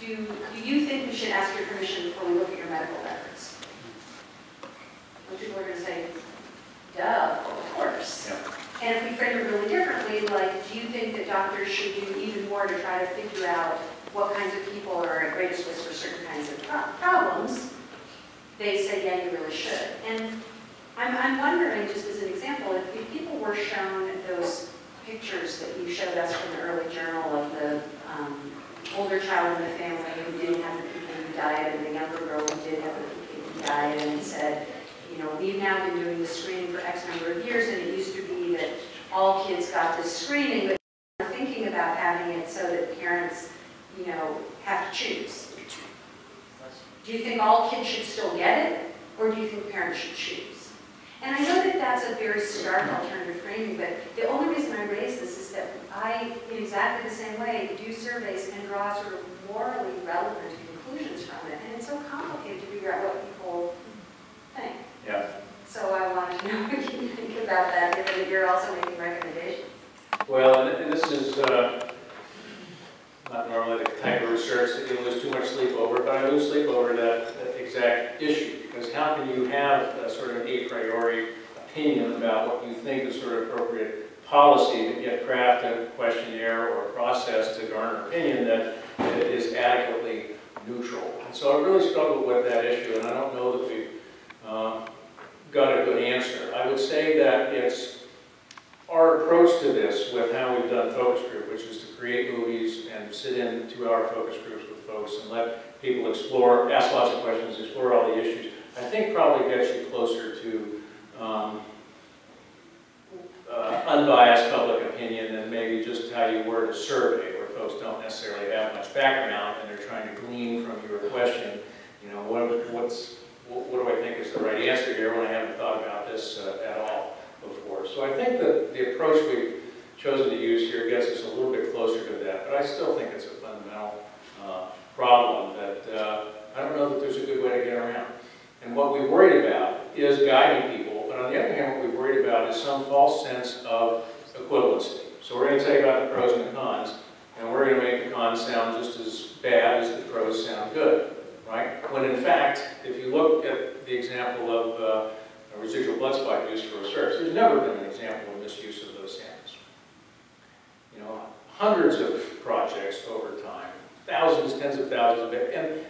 do, do you think we should ask your permission before we look at your medical records? Most people are going to say, duh, of course. Yeah. And if we frame it really differently, like, do you think that doctors should do even more to try to figure out what kinds of people are at greatest risk for certain kinds of pro- problems? they say, yeah, you really should. And I'm, I'm wondering, just as an example, if if people were shown those pictures that you showed us from the early journal of the um, older child in the family who didn't have the PKU diet and the younger girl who did have the PKU diet and said, you know, we've now been doing the screening for X number of years and it used to be that all kids got this screening, but we're thinking about having it so that parents, you know, have to choose. Do you think all kids should still get it, or do you think parents should choose? And I know that that's a very stark alternative framing, but the only reason I raise this is that I, in exactly the same way, do surveys and draw sort of morally relevant conclusions from it, and it's so complicated to figure out what people think. Yeah. So I wanted to know what you think about that, given that you're also making recommendations. Well, and and this is uh, not normally the type of research that you lose too much sleep over, but I lose sleep over that that exact issue. Because how can you have a sort of a priori opinion about what you think is sort of appropriate policy to get craft a questionnaire or a process to garner opinion that is adequately neutral? And so I really struggled with that issue, and I don't know that we've uh, got a good answer. I would say that it's our approach to this with how we've done focus group, which is to create movies and sit in two-hour focus groups with folks and let people explore, ask lots of questions, explore all the issues, I think probably gets you closer to um, uh, unbiased public opinion than maybe just how you word a survey, where folks don't necessarily have much background and they're trying to glean from your question, you know, what, what's, what what do I think is the right answer here when I haven't thought about this uh, at all before. So I think that the approach we've chosen to use here gets us a little bit closer to that, but I still think it's a fundamental uh, problem that uh, I don't know that there's a good way to get around. And what we worried about is guiding people, but on the other hand, what we worried about is some false sense of equivalency. So we're going to tell you about the pros and the cons, and we're going to make the cons sound just as bad as the pros sound good, right? When in fact, if you look at the example of uh, residual blood spot used for research, there's never been an example of misuse of those samples. You know, hundreds of projects over time, thousands, tens of thousands of and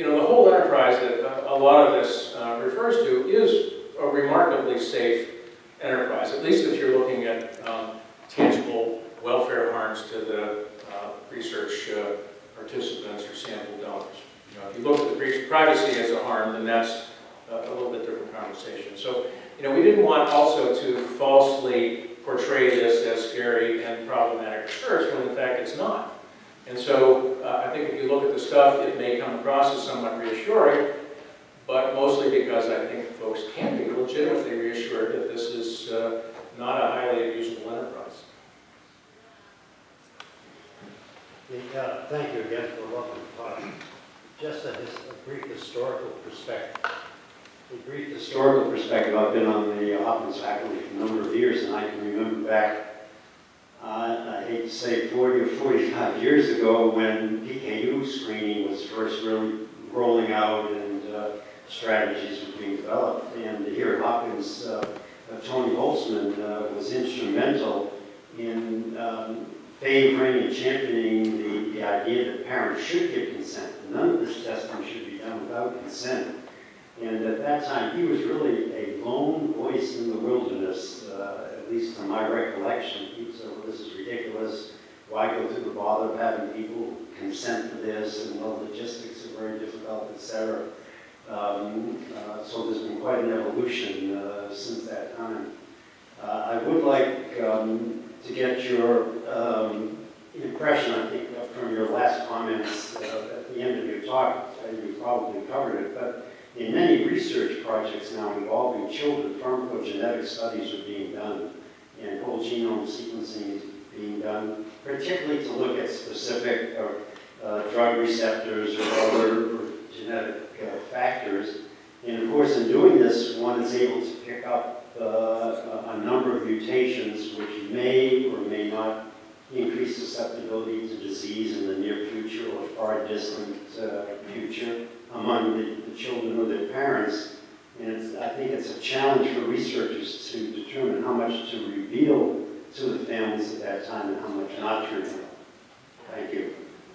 you know, the whole enterprise that uh, a lot of this uh, refers to is a remarkably safe enterprise, at least if you're looking at um, tangible welfare harms to the uh, research uh, participants or sample donors. You know, if you look at the breach of privacy as a harm, then that's a little bit different conversation. So, you know, we didn't want also to falsely portray this as scary and problematic research when in fact it's not. And so uh, I think if you look at the stuff, it may come across as somewhat reassuring, but mostly because I think folks can be legitimately reassured that this is uh, not a highly abusable enterprise. Yeah, thank you again for welcome talk. Just a, a brief historical perspective. A brief historical perspective, I've been on the Hopkins faculty for a number of years, and I can remember back, uh, I hate to say 40 or 45 years ago, when PKU screening was first really rolling out and uh, strategies were being developed. And here at Hopkins, uh, Tony Holtzman uh, was instrumental in um, favoring and championing the, the idea that parents should give consent. None of this testing should be done without consent. And at that time, he was really a lone voice in the wilderness, uh, at least to my recollection. He said, well, this is ridiculous. Why go through the bother of having people consent to this? And the logistics are very difficult, et cetera. Um, uh, so there's been quite an evolution uh, since that time. Uh, I would like um, to get your um, impression, I think, from your last comments uh, at the end of your talk. uh, You probably covered it, but in many research projects now involving children, pharmacogenetic studies are being done, and whole genome sequencing is being done, particularly to look at specific uh, uh, drug receptors or other genetic uh, factors. And of course, in doing this, one is able to pick up uh, a number of mutations which may or may not increase susceptibility to disease in the near future or far distant uh, future among the, the children or their parents. And it's, I think it's a challenge for researchers to determine how much to reveal to the families at that time and how much not to reveal. Thank you.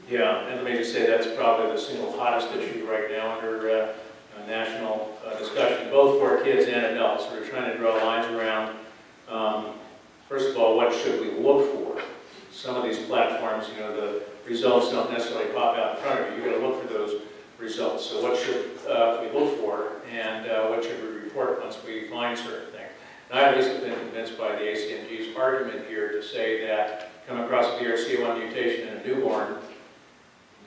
Yeah, and let me just say, that's probably the single hottest issue right now under uh, national uh, discussion, both for kids and adults. We're trying to draw lines around, um, first of all, what should we look for? Some of these platforms, you know, the results don't necessarily pop out in front of you. You've got to look for those results. So what should uh, we look for, and uh, what should we report once we find certain things? And I at least have been convinced by the ACMG's argument here to say that come across a BRCA1 mutation in a newborn,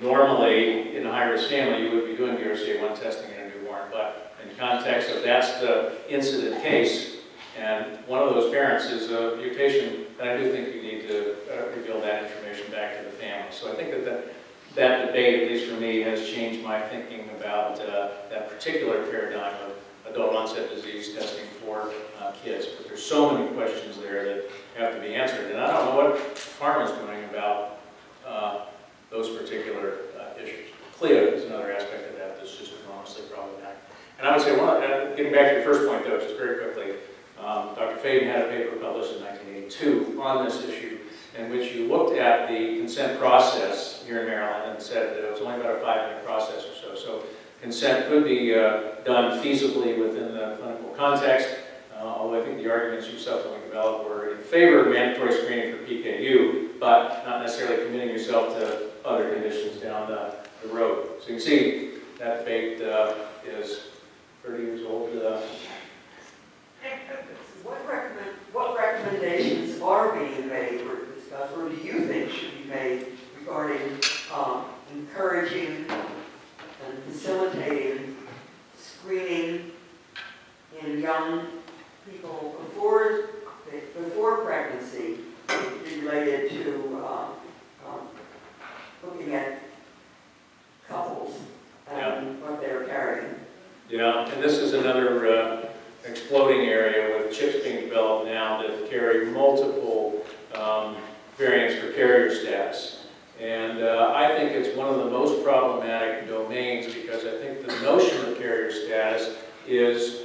normally in a high-risk family, you would be doing BRCA1 testing in a newborn, but in context of that's the incident case, and one of those parents is a mutation, then I do think you need to uh, reveal that information back to the family. So I think that that, that debate, at least for me, has changed my thinking about uh, that particular paradigm of adult onset disease testing for uh, kids. But there's so many questions there that have to be answered, and I don't know what pharma's doing about uh, those particular uh, issues. CLIA is another aspect of that that's just enormously problematic. And I would say, one, uh, getting back to your first point though, just very quickly, um, Dr. Faden had a paper published in 1982 on this issue in which you looked at the consent process here in Maryland and said that it was only about a five-minute process or so. So consent could be uh, done feasibly within the clinical context, uh, although I think the arguments you subsequently developed were in favor of mandatory screening for PKU, but not necessarily committing yourself to other conditions down the, the road. So you can see that debate uh, is 30 years old. Uh, What recommend, what recommendations are being made discussed, or do you think should be made regarding um, encouraging and facilitating screening in young people before, before pregnancy related to um, um, looking at couples and what they're carrying? Yeah, and this is another uh, exploding area with chips being developed now that carry multiple um, variants for carrier status. And uh, I think it's one of the most problematic domains because I think the notion of carrier status is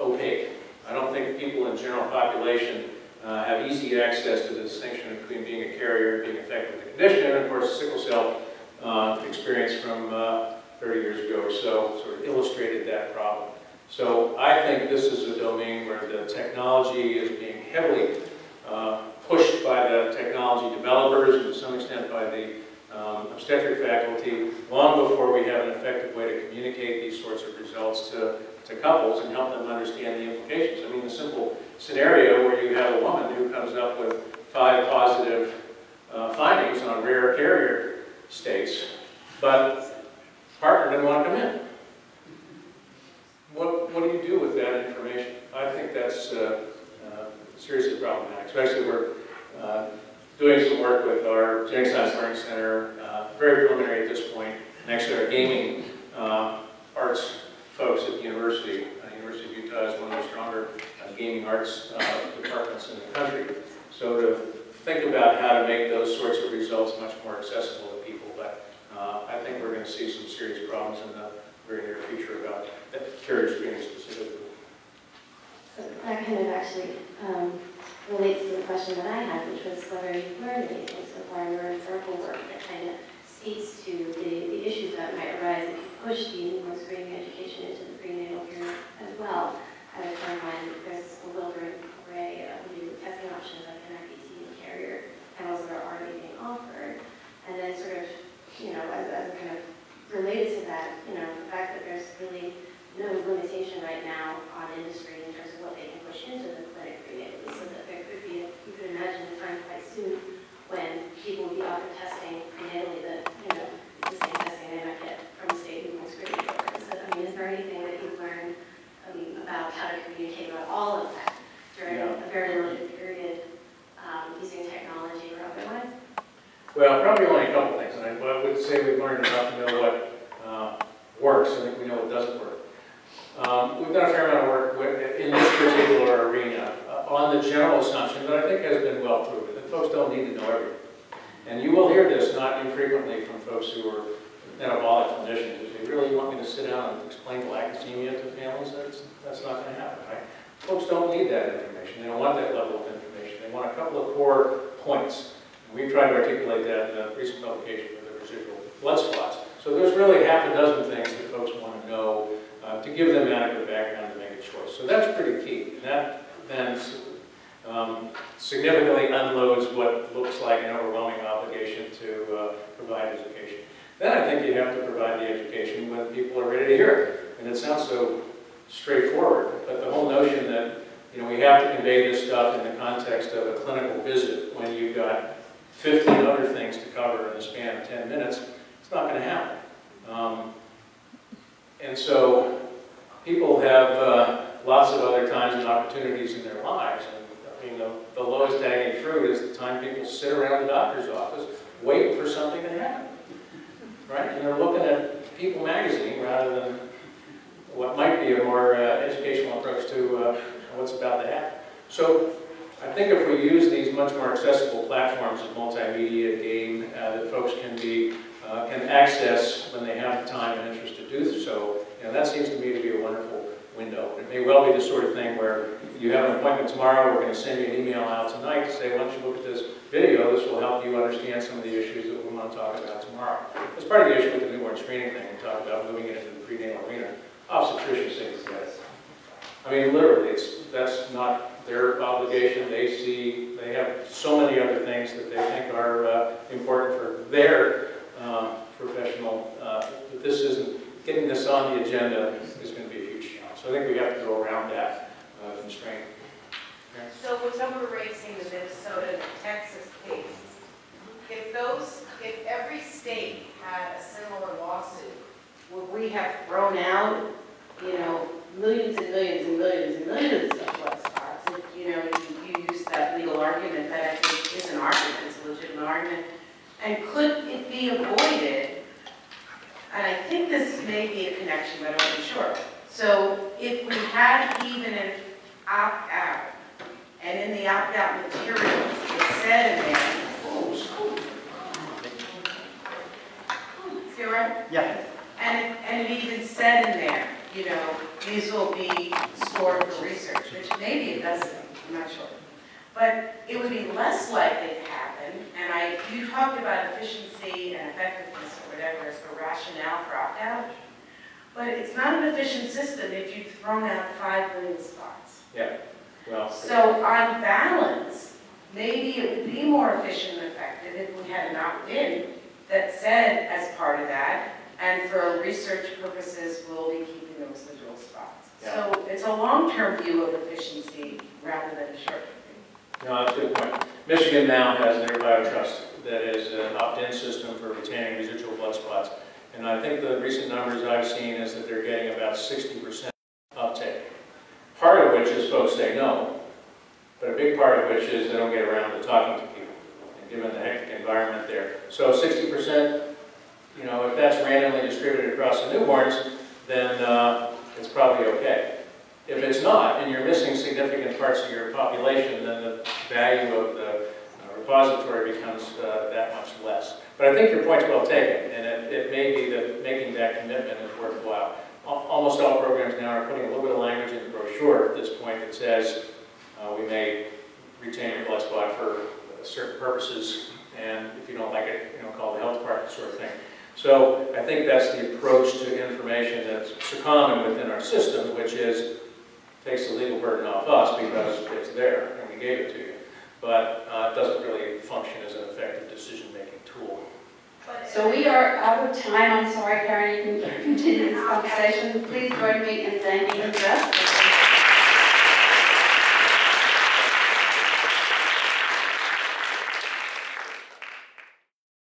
opaque. I don't think people in general population uh, have easy access to the distinction between being a carrier and being affected with the condition. And of course, sickle cell uh, experience from uh, 30 years ago or so sort of illustrated that problem. So I think this is a domain where the technology is being heavily uh, pushed by the technology developers and to some extent by the um, obstetric faculty long before we have an effective way to communicate these sorts of results to, to couples and help them understand the implications. I mean, the simple scenario where you have a woman who comes up with five positive uh, findings on rare carrier states, but partner didn't want to come in. What, what do you do with that information? I think that's uh, seriously problematic, especially we're uh, doing some work with our Science Learning Center, uh, very preliminary at this point, and actually our gaming uh, arts folks at the university. Uh, University of Utah is one of the stronger uh, gaming arts departments in the country. So to think about how to make those sorts of results much more accessible to people, but I think we're going to see some serious problems in the very near future about carrier screening specifically. That kind of actually um, relates to the question that I had, which was whether you've learned anything so far in your empirical work that kind of speaks to the, the issues that might arise if you push the newborn screening education into the prenatal period as well, at a time when there's a bewildering array of new testing options like NIPT and carrier panels that are already being offered. And then sort of, you know, as, as kind of related to that, you know, the fact that there's really no limitation right now on industry in terms of what they can push into the clinic prenatally, so that there could be, you could imagine a time quite soon when people will be offered testing prenatally that, you know, the same testing they might get from the state newborn screening program. So, I mean, is there anything that you've learned um, about how to communicate about all of that during Yeah. a very limited period um, using technology or otherwise? Well, probably only a couple things, and I would say we've learned enough to know what uh, works, I think we know what doesn't work. Um, We've done a fair amount of work with- in this particular arena uh, on the general assumption that I think has been well proven, that folks don't need to know everything. And you will hear this not infrequently from folks who are metabolic clinicians, if they really want me to sit down and explain galactosemia to families, that's, that's not going to happen, right? Folks don't need that information, they don't want that level of information, they want a couple of core points. And We've tried to articulate that in a recent publication with the residual blood spots. So there's really half a dozen things that folks want to know uh, to give them adequate background to make a choice. So that's pretty key. And that then um, significantly unloads what looks like an overwhelming obligation to uh, provide education. Then I think you have to provide the education when people are ready to hear it. And it sounds so straightforward, but the whole notion that, you know, we have to convey this stuff in the context of a clinical visit when you've got 15 other things to cover in the span of 10 minutes, it's not going to happen. Um, and so people have uh, lots of other times and opportunities in their lives. And mean, the, lowest hanging fruit is the time people sit around the doctor's office waiting for something to happen. Right? And they're looking at People magazine rather than what might be a more uh, educational approach to uh, what's about to happen. So I think if we use these much more accessible platforms of multimedia, game, uh, that folks can be, uh, can access when they have the time and interest do so, that seems to me to be a wonderful window. It may well be the sort of thing where you have an appointment tomorrow, we're going to send you an email out tonight to say, why don't you look at this video, this will help you understand some of the issues that we want to talk about tomorrow. That's part of the issue with the newborn screening thing, we talk about moving it into the prenatal arena. Obstetricians say yes. I mean, literally, it's, that's not their obligation, they see, they have so many other things that they think are uh, important for their um, professional, uh, this isn't, getting this on the agenda is going to be a huge challenge. So I think we have to go around that uh, constraint. So so we're raising the Minnesota, Texas case, If those, if every state had a similar lawsuit, Would we have thrown out, you know, millions and millions and millions and millions of blood spots? If, you know, you, you use that legal argument that I think is an argument, it's a legitimate argument. And could it be avoided? And I think this may be a connection, but I'm not sure. So if we had even an opt-out, and in the opt-out materials, it said in there, oh. See Yeah. and, it- and it even said in there, you know, these will be stored for research, which maybe it doesn't, I'm not sure. But it would be less likely to happen, and I, you talked about efficiency and effectiveness whatever as the rationale for opt-out. But it's not an efficient system if you've thrown out five million spots. Yeah, well, So on balance, maybe it would be more efficient and effective if we had an opt-in that said as part of that, and for research purposes, we'll be keeping those residual spots. Yeah. So it's a long-term view of efficiency rather than a short-term view. no, that's a good point. Michigan now has an their BioTrust that is an opt-in system for retaining residual blood spots. And I think the recent numbers I've seen is that they're getting about 60% uptake. Part of which is folks say no, but a big part of which is they don't get around to talking to people, and given the hectic environment there. So 60%, you know, if that's randomly distributed across the newborns, then uh, it's probably okay. If it's not, and you're missing significant parts of your population, then the value of the repository becomes uh, that much less. But I think your point's well taken, and it, it may be that making that commitment is worthwhile. Almost all programs now are putting a little bit of language in the brochure at this point that says, uh, we may retain your blood spot for certain purposes, and if you don't like it, you know, call the health department sort of thing. So I think that's the approach to information that's so common within our system, which is, takes the legal burden off us because it's there, and we gave it to you. But uh, it doesn't really function as an effective decision-making tool. So we are out of time. I'm sorry, Karen, you can continue this conversation. Please join me in thanking Jeff